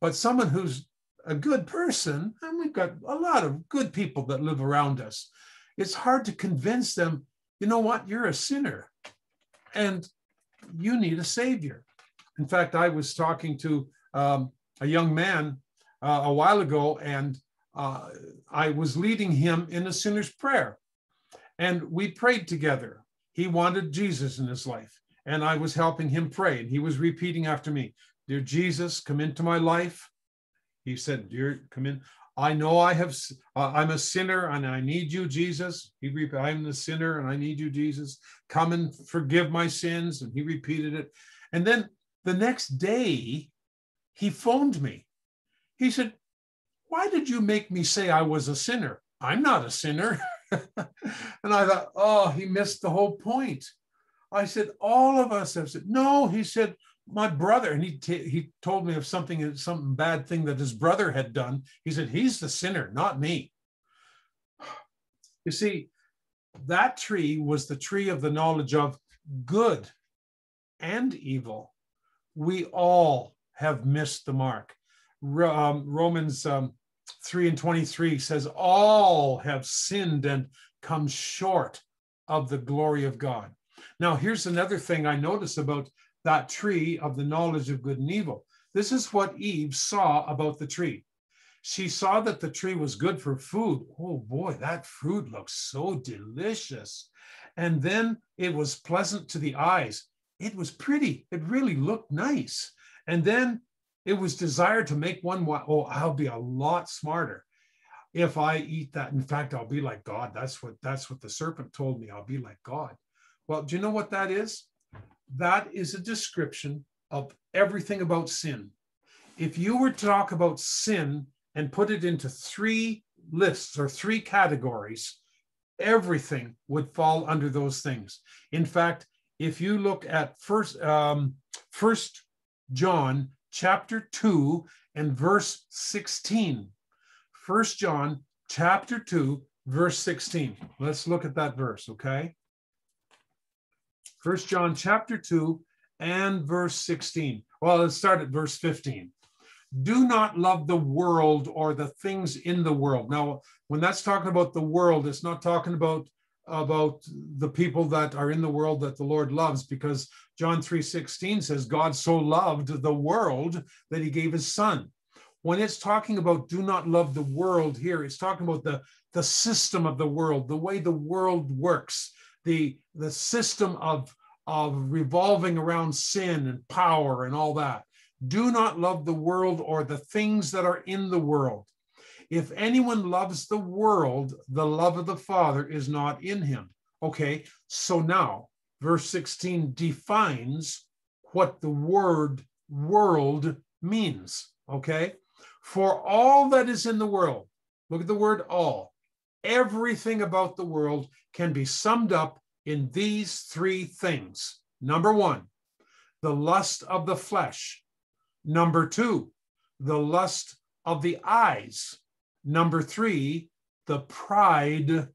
But someone who's a good person, and we've got a lot of good people that live around us, it's hard to convince them, you know what, you're a sinner and you need a savior. In fact, I was talking to um, a young man uh, a while ago, and uh, I was leading him in a sinner's prayer. And we prayed together. He wanted Jesus in his life, and I was helping him pray. And he was repeating after me, Dear Jesus, come into my life. He said, Dear, come in. I know I have, I'm a sinner and I need you, Jesus. He repeated, I'm the sinner and I need you, Jesus. Come and forgive my sins. And he repeated it. And then the next day, he phoned me. He said, why did you make me say I was a sinner? I'm not a sinner. and I thought, oh, he missed the whole point. I said, all of us have said, no, he said, my brother, and he he told me of something, something bad thing that his brother had done. He said, "He's the sinner, not me." You see, that tree was the tree of the knowledge of good and evil. We all have missed the mark. Um, Romans um, 3 and 23 says, All have sinned and come short of the glory of God. Now, here's another thing I notice about that tree of the knowledge of good and evil. This is what Eve saw about the tree. She saw that the tree was good for food. Oh boy, that fruit looks so delicious. And then it was pleasant to the eyes. It was pretty. It really looked nice. And then it was desired to make one, oh, I'll be a lot smarter if I eat that. In fact, I'll be like God. That's what that's what the serpent told me. I'll be like God. Well, do you know what that is? That is a description of everything about sin. If you were to talk about sin and put it into three lists or three categories, everything would fall under those things. In fact, if you look at first um, first John chapter 2 and verse 16. First John chapter 2 verse 16. Let's look at that verse, okay? First John chapter 2 and verse 16. Well, let's start at verse 15. Do not love the world or the things in the world. Now, when that's talking about the world, it's not talking about about the people that are in the world that the Lord loves because John 3:16 says God so loved the world that he gave his son. When it's talking about do not love the world here, it's talking about the, the system of the world, the way the world works, the, the system of, of revolving around sin and power and all that. Do not love the world or the things that are in the world. If anyone loves the world, the love of the Father is not in him. Okay, so now verse 16 defines what the word world means. Okay, for all that is in the world, look at the word all, everything about the world can be summed up in these three things. Number one, the lust of the flesh. Number two, the lust of the eyes. Number three, the pride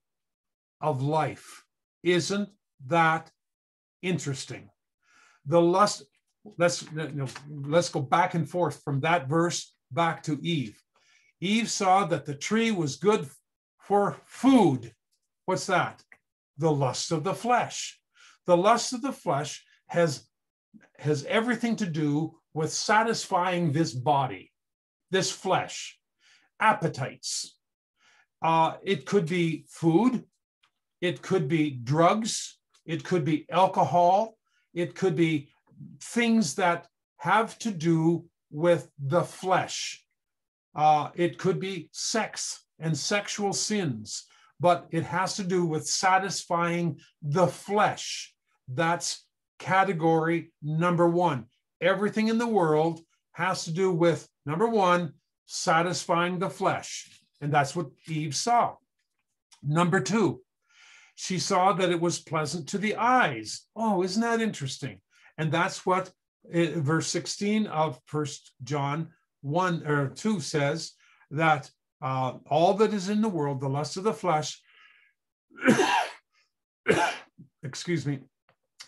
of life. Isn't that interesting? The lust, let's, you know, let's go back and forth from that verse back to Eve. Eve saw that the tree was good for food. What's that? The lust of the flesh. The lust of the flesh has, has everything to do with satisfying this body, this flesh appetites. Uh, it could be food, it could be drugs, it could be alcohol, it could be things that have to do with the flesh. Uh, it could be sex and sexual sins, but it has to do with satisfying the flesh. That's category number one. Everything in the world has to do with number one, satisfying the flesh. And that's what Eve saw. Number two, she saw that it was pleasant to the eyes. Oh, isn't that interesting? And that's what uh, verse 16 of First John 1 or 2 says that uh, all that is in the world, the lust of the flesh, excuse me,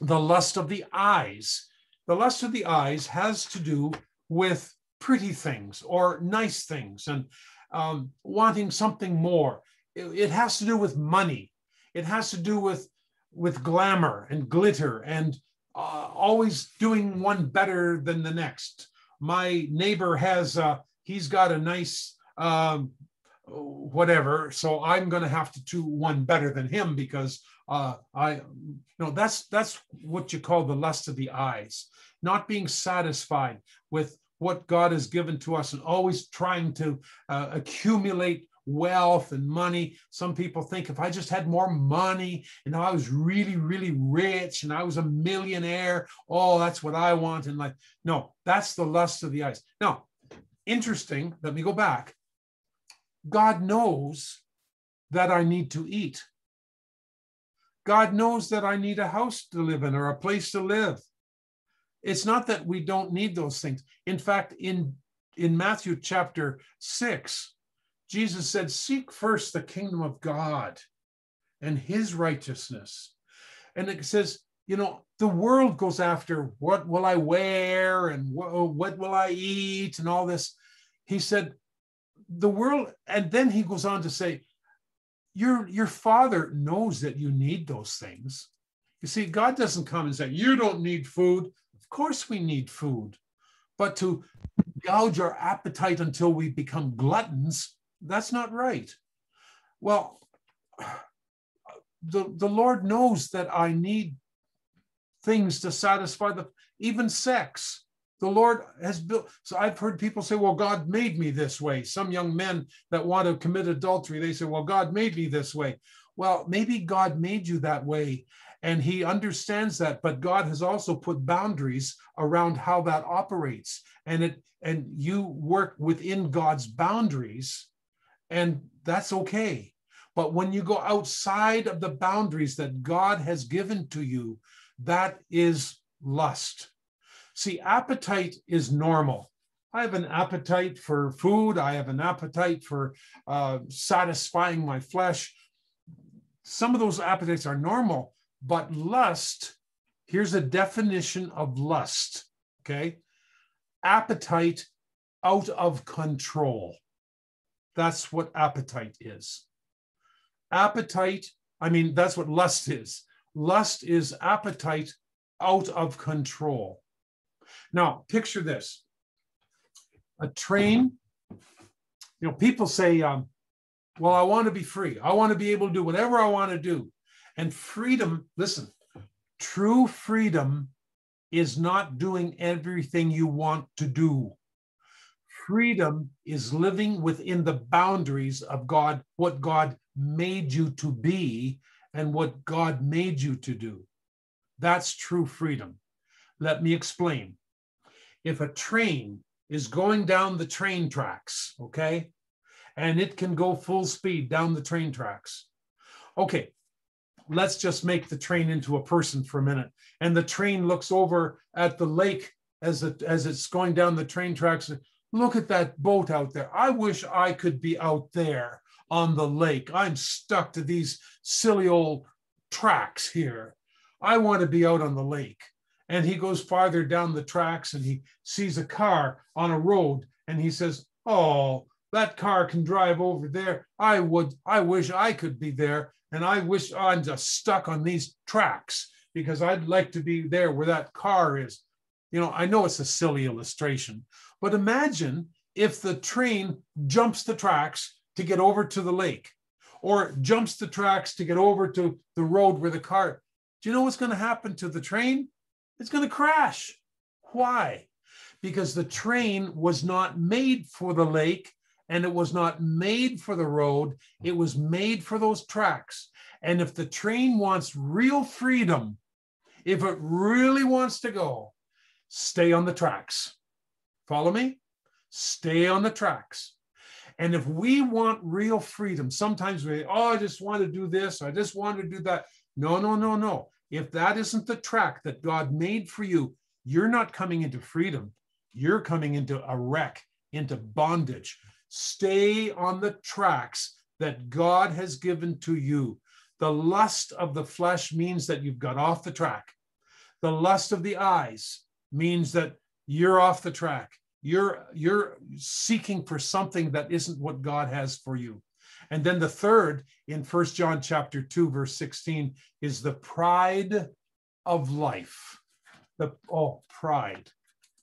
the lust of the eyes. The lust of the eyes has to do with pretty things or nice things and um, wanting something more. It, it has to do with money. It has to do with with glamour and glitter and uh, always doing one better than the next. My neighbor has uh, he's got a nice um, whatever, so I'm going to have to do one better than him because uh, I you know that's that's what you call the lust of the eyes, not being satisfied with what God has given to us and always trying to uh, accumulate wealth and money. Some people think if I just had more money and I was really, really rich and I was a millionaire, oh, that's what I want. And like, no, that's the lust of the eyes. Now, interesting, let me go back. God knows that I need to eat. God knows that I need a house to live in or a place to live. it's not that we don't need those things. In fact, in in Matthew chapter 6, Jesus said, Seek first the kingdom of God and his righteousness. And it says, you know, the world goes after what will I wear and what, what will I eat and all this. He said, the world, and then he goes on to say, your, your father knows that you need those things. You see, God doesn't come and say, You don't need food. Of course, we need food. But to gouge our appetite until we become gluttons, that's not right. Well, the, the Lord knows that I need things to satisfy the even sex. The Lord has built. So I've heard people say, well, God made me this way. Some young men that want to commit adultery, they say, well, God made me this way. Well, maybe God made you that way and he understands that but god has also put boundaries around how that operates and it and you work within god's boundaries and that's okay but when you go outside of the boundaries that god has given to you that is lust see appetite is normal I have an appetite for food. I have an appetite for uh, satisfying my flesh. Some of those appetites are normal, but lust, here's a definition of lust, okay? Appetite out of control. That's what appetite is. Appetite, I mean, that's what lust is. Lust is appetite out of control. Now, picture this a train. You know, people say, um, well, I want to be free. I want to be able to do whatever I want to do. And freedom, listen, true freedom is not doing everything you want to do. Freedom is living within the boundaries of God, what God made you to be and what God made you to do. That's true freedom. Let me explain. If a train is going down the train tracks, okay, and it can go full speed down the train tracks. Okay, let's just make the train into a person for a minute. And the train looks over at the lake as it as it's going down the train tracks. Look at that boat out there. I wish I could be out there on the lake. I'm stuck to these silly old tracks here. I want to be out on the lake. And he goes farther down the tracks and he sees a car on a road and he says, Oh, that car can drive over there. I would, I wish I could be there. And I wish I'm just stuck on these tracks because I'd like to be there where that car is. You know, I know it's a silly illustration, but imagine if the train jumps the tracks to get over to the lake or jumps the tracks to get over to the road where the car. Do you know what's going to happen to the train? It's going to crash. Why? Because the train was not made for the lake and it was not made for the road, it was made for those tracks. And if the train wants real freedom, if it really wants to go, stay on the tracks. Follow me? Stay on the tracks. And if we want real freedom, sometimes we, oh, I just want to do this, I just want to do that. No, no, no, no. If that isn't the track that God made for you, you're not coming into freedom. You're coming into a wreck, into bondage. Stay on the tracks that God has given to you. The lust of the flesh means that you've got off the track. The lust of the eyes means that you're off the track. You're, you're seeking for something that isn't what God has for you. And then the third in First John chapter 2, verse 16, is the pride of life. The oh, pride.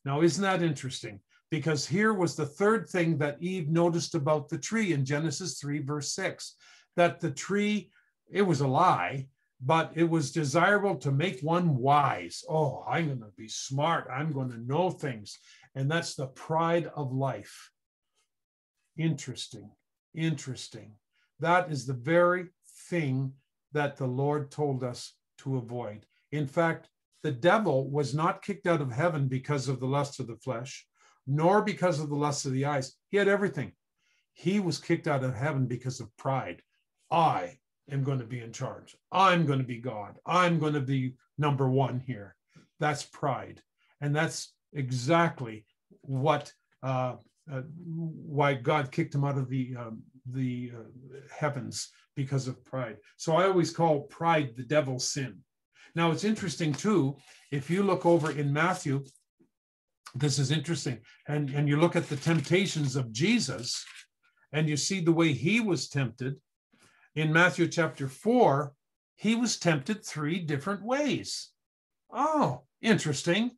Now, isn't that interesting? because here was the third thing that Eve noticed about the tree in Genesis 3, verse 6 that the tree, it was a lie, but it was desirable to make one wise. Oh, I'm going to be smart. I'm going to know things. And that's the pride of life. Interesting. Interesting. That is the very thing that the Lord told us to avoid. In fact, the devil was not kicked out of heaven because of the lust of the flesh nor because of the lust of the eyes. He had everything. He was kicked out of heaven because of pride. I am going to be in charge. I'm going to be God. I'm going to be number one here. That's pride. And that's exactly what uh, uh, why God kicked him out of the um, the uh, heavens because of pride. So I always call pride the devil's sin. Now it's interesting too, if you look over in Matthew, this is interesting, and, and you look at the temptations of Jesus, and you see the way he was tempted. In Matthew chapter 4, he was tempted three different ways. Oh, interesting.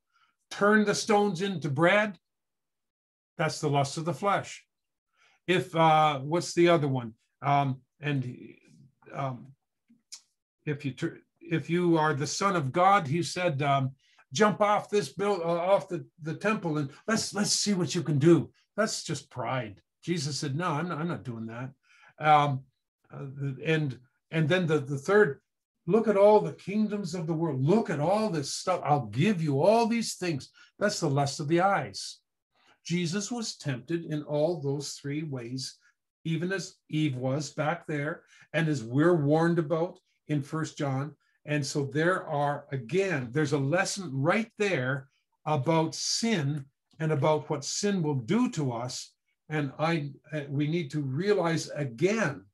Turn the stones into bread. That's the lust of the flesh. If, uh, what's the other one? Um, and um, if you if you are the son of God, he said, um, jump off this build uh, off the, the temple and let's let's see what you can do. That's just pride. Jesus said, no, I'm not, I'm not doing that. Um, uh, and and then the, the third, look at all the kingdoms of the world. Look at all this stuff. I'll give you all these things. That's the lust of the eyes. Jesus was tempted in all those three ways, even as Eve was back there, and as we're warned about in First John. And so there are, again, there's a lesson right there about sin and about what sin will do to us. And I, uh, we need to realize again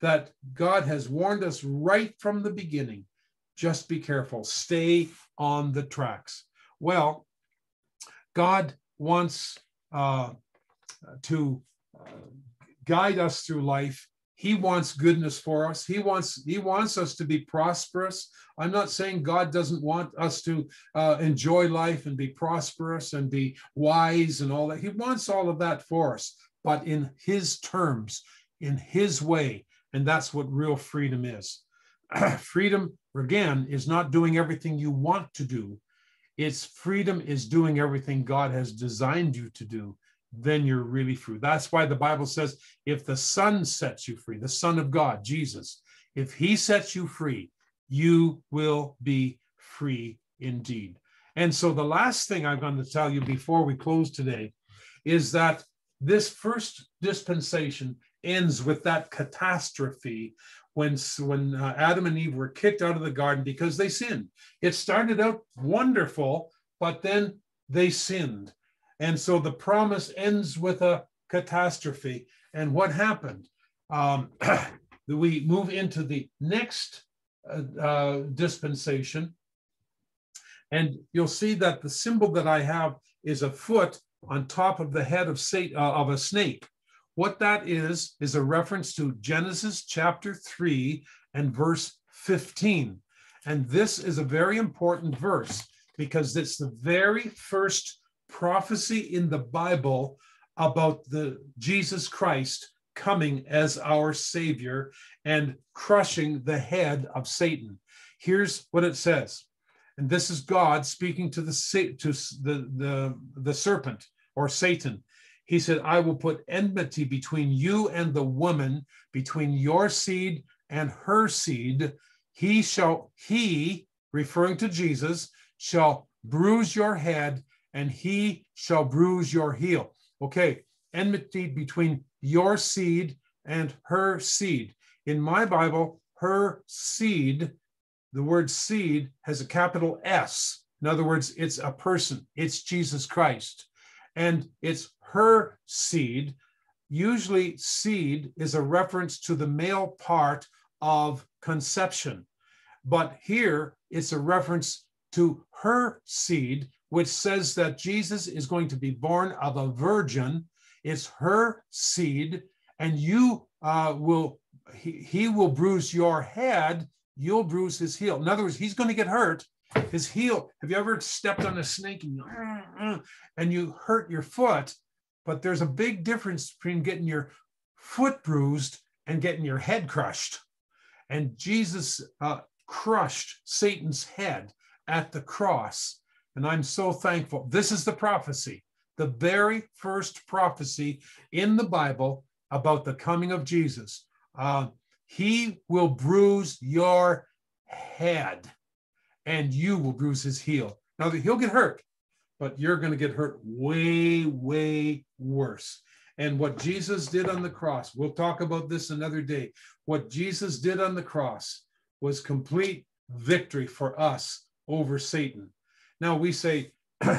that God has warned us right from the beginning. Just be careful, stay on the tracks. Well, God wants uh, to uh, guide us through life. He wants goodness for us. He wants he wants us to be prosperous. I'm not saying god doesn't want us to uh, enjoy life and be prosperous and be wise and all that. He wants all of that for us but in his terms in his way. And that's what real freedom is. Freedom again is not doing everything you want to do it's freedom is doing everything god has designed you to do then you're really free. That's why the Bible says if the Son sets you free, the Son of God, Jesus, if he sets you free, you will be free indeed. And so the last thing I'm going to tell you before we close today is that this first dispensation ends with that catastrophe when, when uh, Adam and Eve were kicked out of the garden because they sinned. It started out wonderful, but then they sinned. And so the promise ends with a catastrophe. And what happened? Um, we move into the next uh, uh, dispensation. And you'll see that the symbol that I have is a foot on top of the head of, Satan, uh, of a snake. What that is, is a reference to Genesis chapter 3 and verse 15. And this is a very important verse because it's the very first prophecy in the Bible about the Jesus Christ coming as our savior and crushing the head of Satan. Here's what it says. And this is God speaking to the to the, the, the serpent or Satan. He said, I will put enmity between you and the woman, between your seed and her seed. He shall, he, referring to Jesus, shall bruise your head, and he shall bruise your heel. Okay, enmity between your seed and her seed. In my Bible, her seed, the word seed has a capital S. In other words, it's a person, it's Jesus Christ. And it's her seed. Usually, seed is a reference to the male part of conception. But here, it's a reference to her seed, which says that Jesus is going to be born of a virgin. It's her seed, and you uh, will, he, he will bruise your head, you'll bruise his heel. In other words, he's going to get hurt. His heel, have you ever stepped on a snake and you, and you hurt your foot? But there's a big difference between getting your foot bruised and getting your head crushed. And Jesus uh, crushed Satan's head at the cross and I'm so thankful. This is the prophecy, the very first prophecy in the Bible about the coming of Jesus. Uh, he will bruise your head and you will bruise his heel. Now, he'll get hurt, but you're going to get hurt way, way worse. And what Jesus did on the cross, we'll talk about this another day. What Jesus did on the cross was complete victory for us over Satan. Now we say,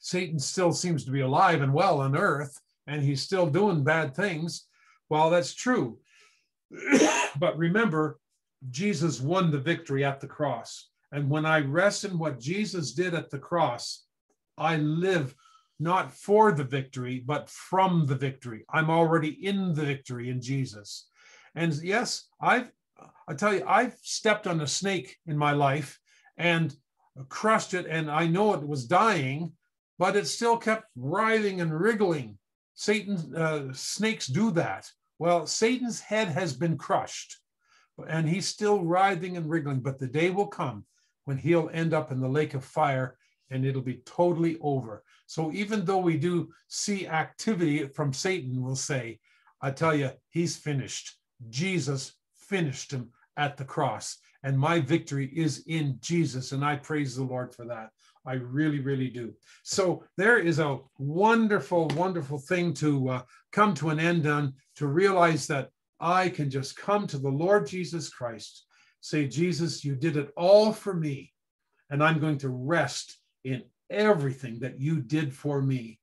Satan still seems to be alive and well on earth, and he's still doing bad things. Well, that's true. but remember, Jesus won the victory at the cross. And when I rest in what Jesus did at the cross, I live not for the victory, but from the victory. I'm already in the victory in Jesus. And yes, I've, I tell you, I've stepped on a snake in my life and crushed it, and I know it was dying, but it still kept writhing and wriggling. Satan, uh, snakes do that. Well, Satan's head has been crushed, and he's still writhing and wriggling, but the day will come when he'll end up in the lake of fire and it'll be totally over. So even though we do see activity from Satan, we'll say, I tell you, he's finished. Jesus finished him at the cross. And my victory is in Jesus. And I praise the Lord for that. I really, really do. So there is a wonderful, wonderful thing to uh, come to an end on, to realize that I can just come to the Lord Jesus Christ, say, Jesus, you did it all for me, and I'm going to rest in everything that you did for me.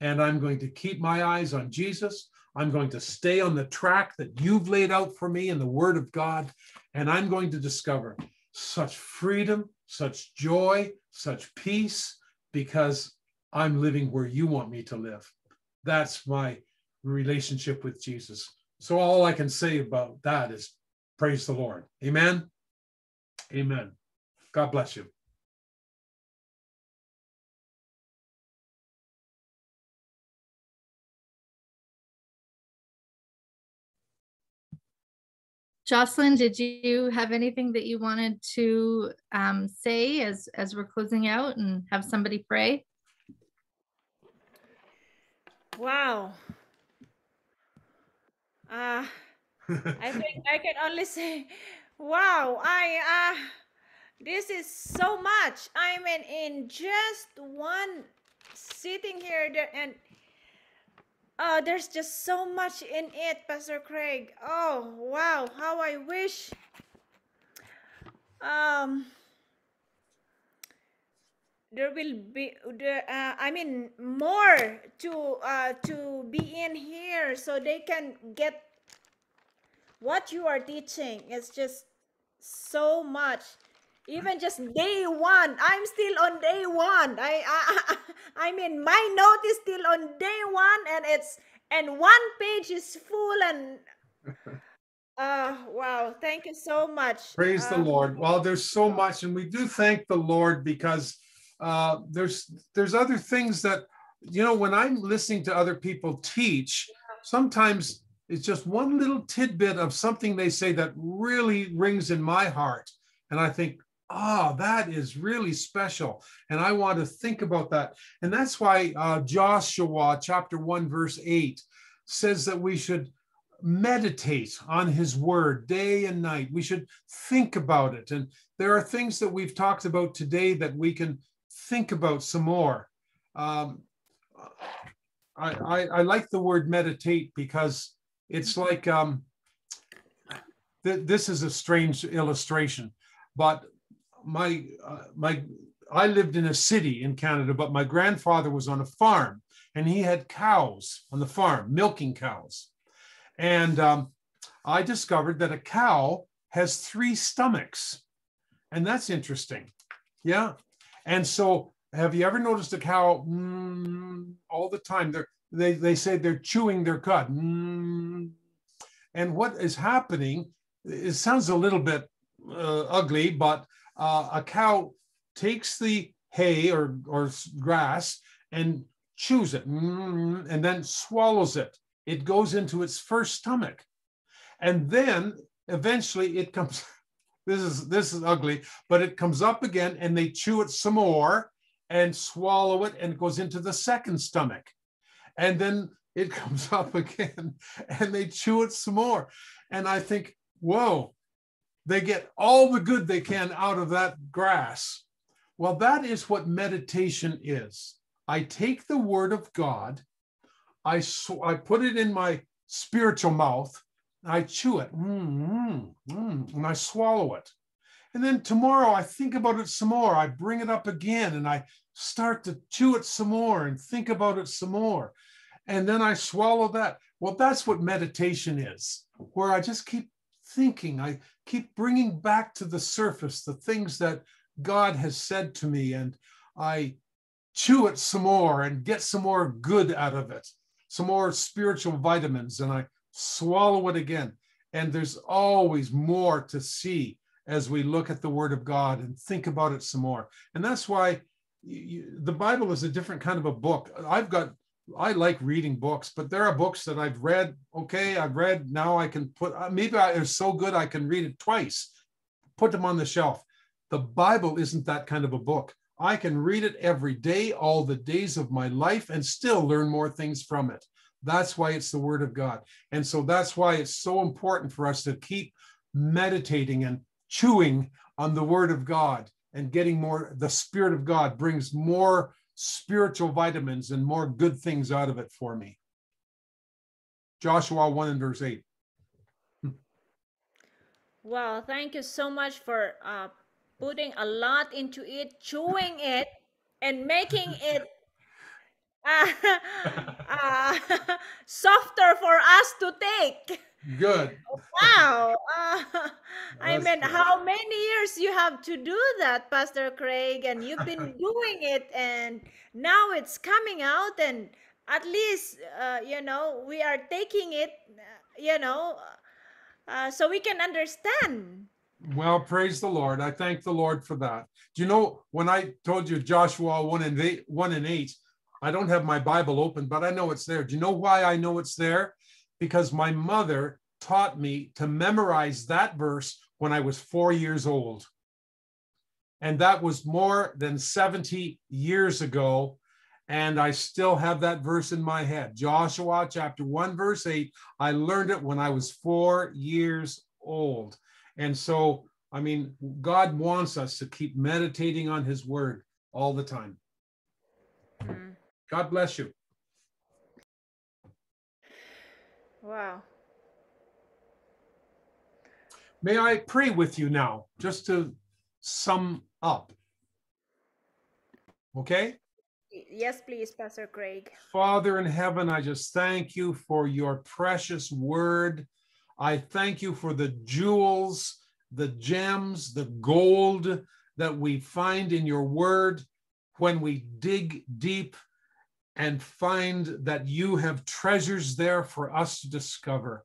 And I'm going to keep my eyes on Jesus. I'm going to stay on the track that you've laid out for me in the Word of God. And I'm going to discover such freedom, such joy, such peace, because I'm living where you want me to live. That's my relationship with Jesus. So all I can say about that is praise the Lord. Amen. Amen. God bless you. Jocelyn, did you have anything that you wanted to um, say as as we're closing out and have somebody pray? Wow. Uh, I think I can only say, wow, I, uh, this is so much. I mean, in just one sitting here there and Oh, there's just so much in it, Pastor Craig. Oh, wow, how I wish. Um, there will be the uh, I mean more to uh, to be in here so they can get what you are teaching. It's just so much. Even just day one i'm still on day one. I i i mean my note is still on day one and it's and one page is full and uh wow thank you so much. Praise uh, the lord. Well there's so much and we do thank the lord because uh there's there's other things that you know when i'm listening to other people teach sometimes it's just one little tidbit of something they say that really rings in my heart and i think oh, that is really special. And I want to think about that. And that's why uh, Joshua chapter 1, verse 8 says that we should meditate on his word day and night. We should think about it. And there are things that we've talked about today that we can think about some more. Um, I, I, I, like the word meditate because it's like um, th- this is a strange illustration, but my uh, my I lived in a city in Canada, but my grandfather was on a farm and he had cows on the farm, milking cows. And um, I discovered that a cow has three stomachs. And that's interesting. Yeah. And so, have you ever noticed a cow mm, all the time? They're, they, they say they're chewing their cud. Mm. And what is happening, it sounds a little bit uh, ugly, but uh, a cow takes the hay or, or grass and chews it mm, and then swallows it. It goes into its first stomach. And then eventually it comes, this is this is ugly, but it comes up again and they chew it some more and swallow it and it goes into the second stomach. And then it comes up again and they chew it some more. And I think, whoa, they get all the good they can out of that grass. Well, that is what meditation is. I take the word of God, I, sw- I put it in my spiritual mouth, I chew it, mm, mm, and I swallow it. And then tomorrow I think about it some more. I bring it up again and I start to chew it some more and think about it some more. And then I swallow that. Well, that's what meditation is, where I just keep thinking, I keep bringing back to the surface the things that God has said to me, and I chew it some more and get some more good out of it, some more spiritual vitamins, and I swallow it again. And there's always more to see as we look at the Word of God and think about it some more. And that's why you, the Bible is a different kind of a book. I've got I like reading books, but there are books that I've read. Okay, I've read. Now I can put. Uh, maybe I, it's so good I can read it twice. Put them on the shelf. The Bible isn't that kind of a book. I can read it every day, all the days of my life, and still learn more things from it. That's why it's the Word of God. And so that's why it's so important for us to keep meditating and chewing on the Word of God and getting more. The Spirit of God brings more spiritual vitamins and more good things out of it for me. Joshua 1 and verse 8. Well, thank you so much for uh, putting a lot into it, chewing it, and making it uh, uh, softer for us to take. Good. Wow. Uh, I mean, good. how many years you have to do that, Pastor Craig? And you've been doing it, and now it's coming out, and at least, uh, you know, we are taking it, uh, you know, uh, so we can understand. Well, praise the Lord. I thank the Lord for that. Do you know when I told you Joshua 1 and 8, 1 and 8, I don't have my Bible open, but I know it's there. Do you know why I know it's there? Because my mother taught me to memorize that verse when I was four years old. And that was more than 70 years ago. And I still have that verse in my head. Joshua chapter 1, verse 8. I learned it when I was four years old. And so, I mean, God wants us to keep meditating on his word all the time. Mm, God bless you. Wow. May I pray with you now, just to sum up? Okay? Yes, please, Pastor Craig. Father in heaven, I just thank you for your precious word. I thank you for the jewels, the gems, the gold that we find in your word when we dig deep and find that you have treasures there for us to discover.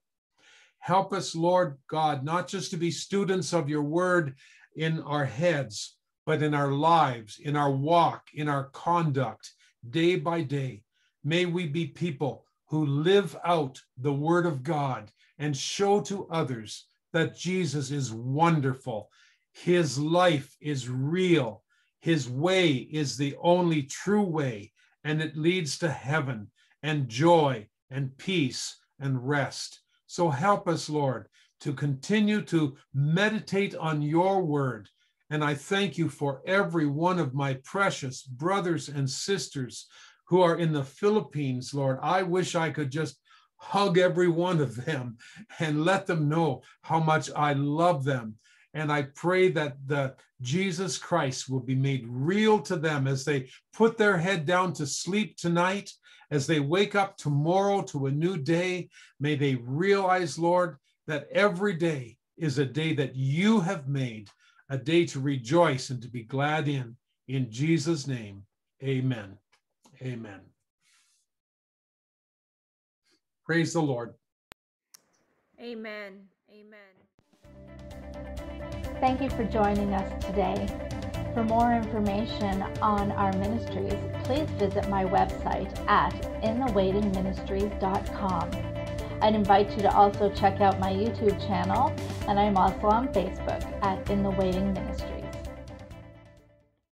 Help us, Lord God, not just to be students of your word in our heads, but in our lives, in our walk, in our conduct, day by day. May we be people who live out the word of God and show to others that Jesus is wonderful. His life is real. His way is the only true way, and it leads to heaven and joy and peace and rest. So help us, Lord, to continue to meditate on your word. And I thank you for every one of my precious brothers and sisters who are in the Philippines, Lord. I wish I could just hug every one of them and let them know how much I love them. And I pray that the Jesus Christ will be made real to them as they put their head down to sleep tonight, as they wake up tomorrow to a new day. May they realize, Lord, that every day is a day that you have made, a day to rejoice and to be glad in. In Jesus' name, amen. Amen. Praise the Lord. Amen. Amen. Thank you for joining us today. For more information on our ministries, please visit my website at inthewaitingministries.com. I'd invite you to also check out my YouTube channel, and I'm also on Facebook at In the Waiting.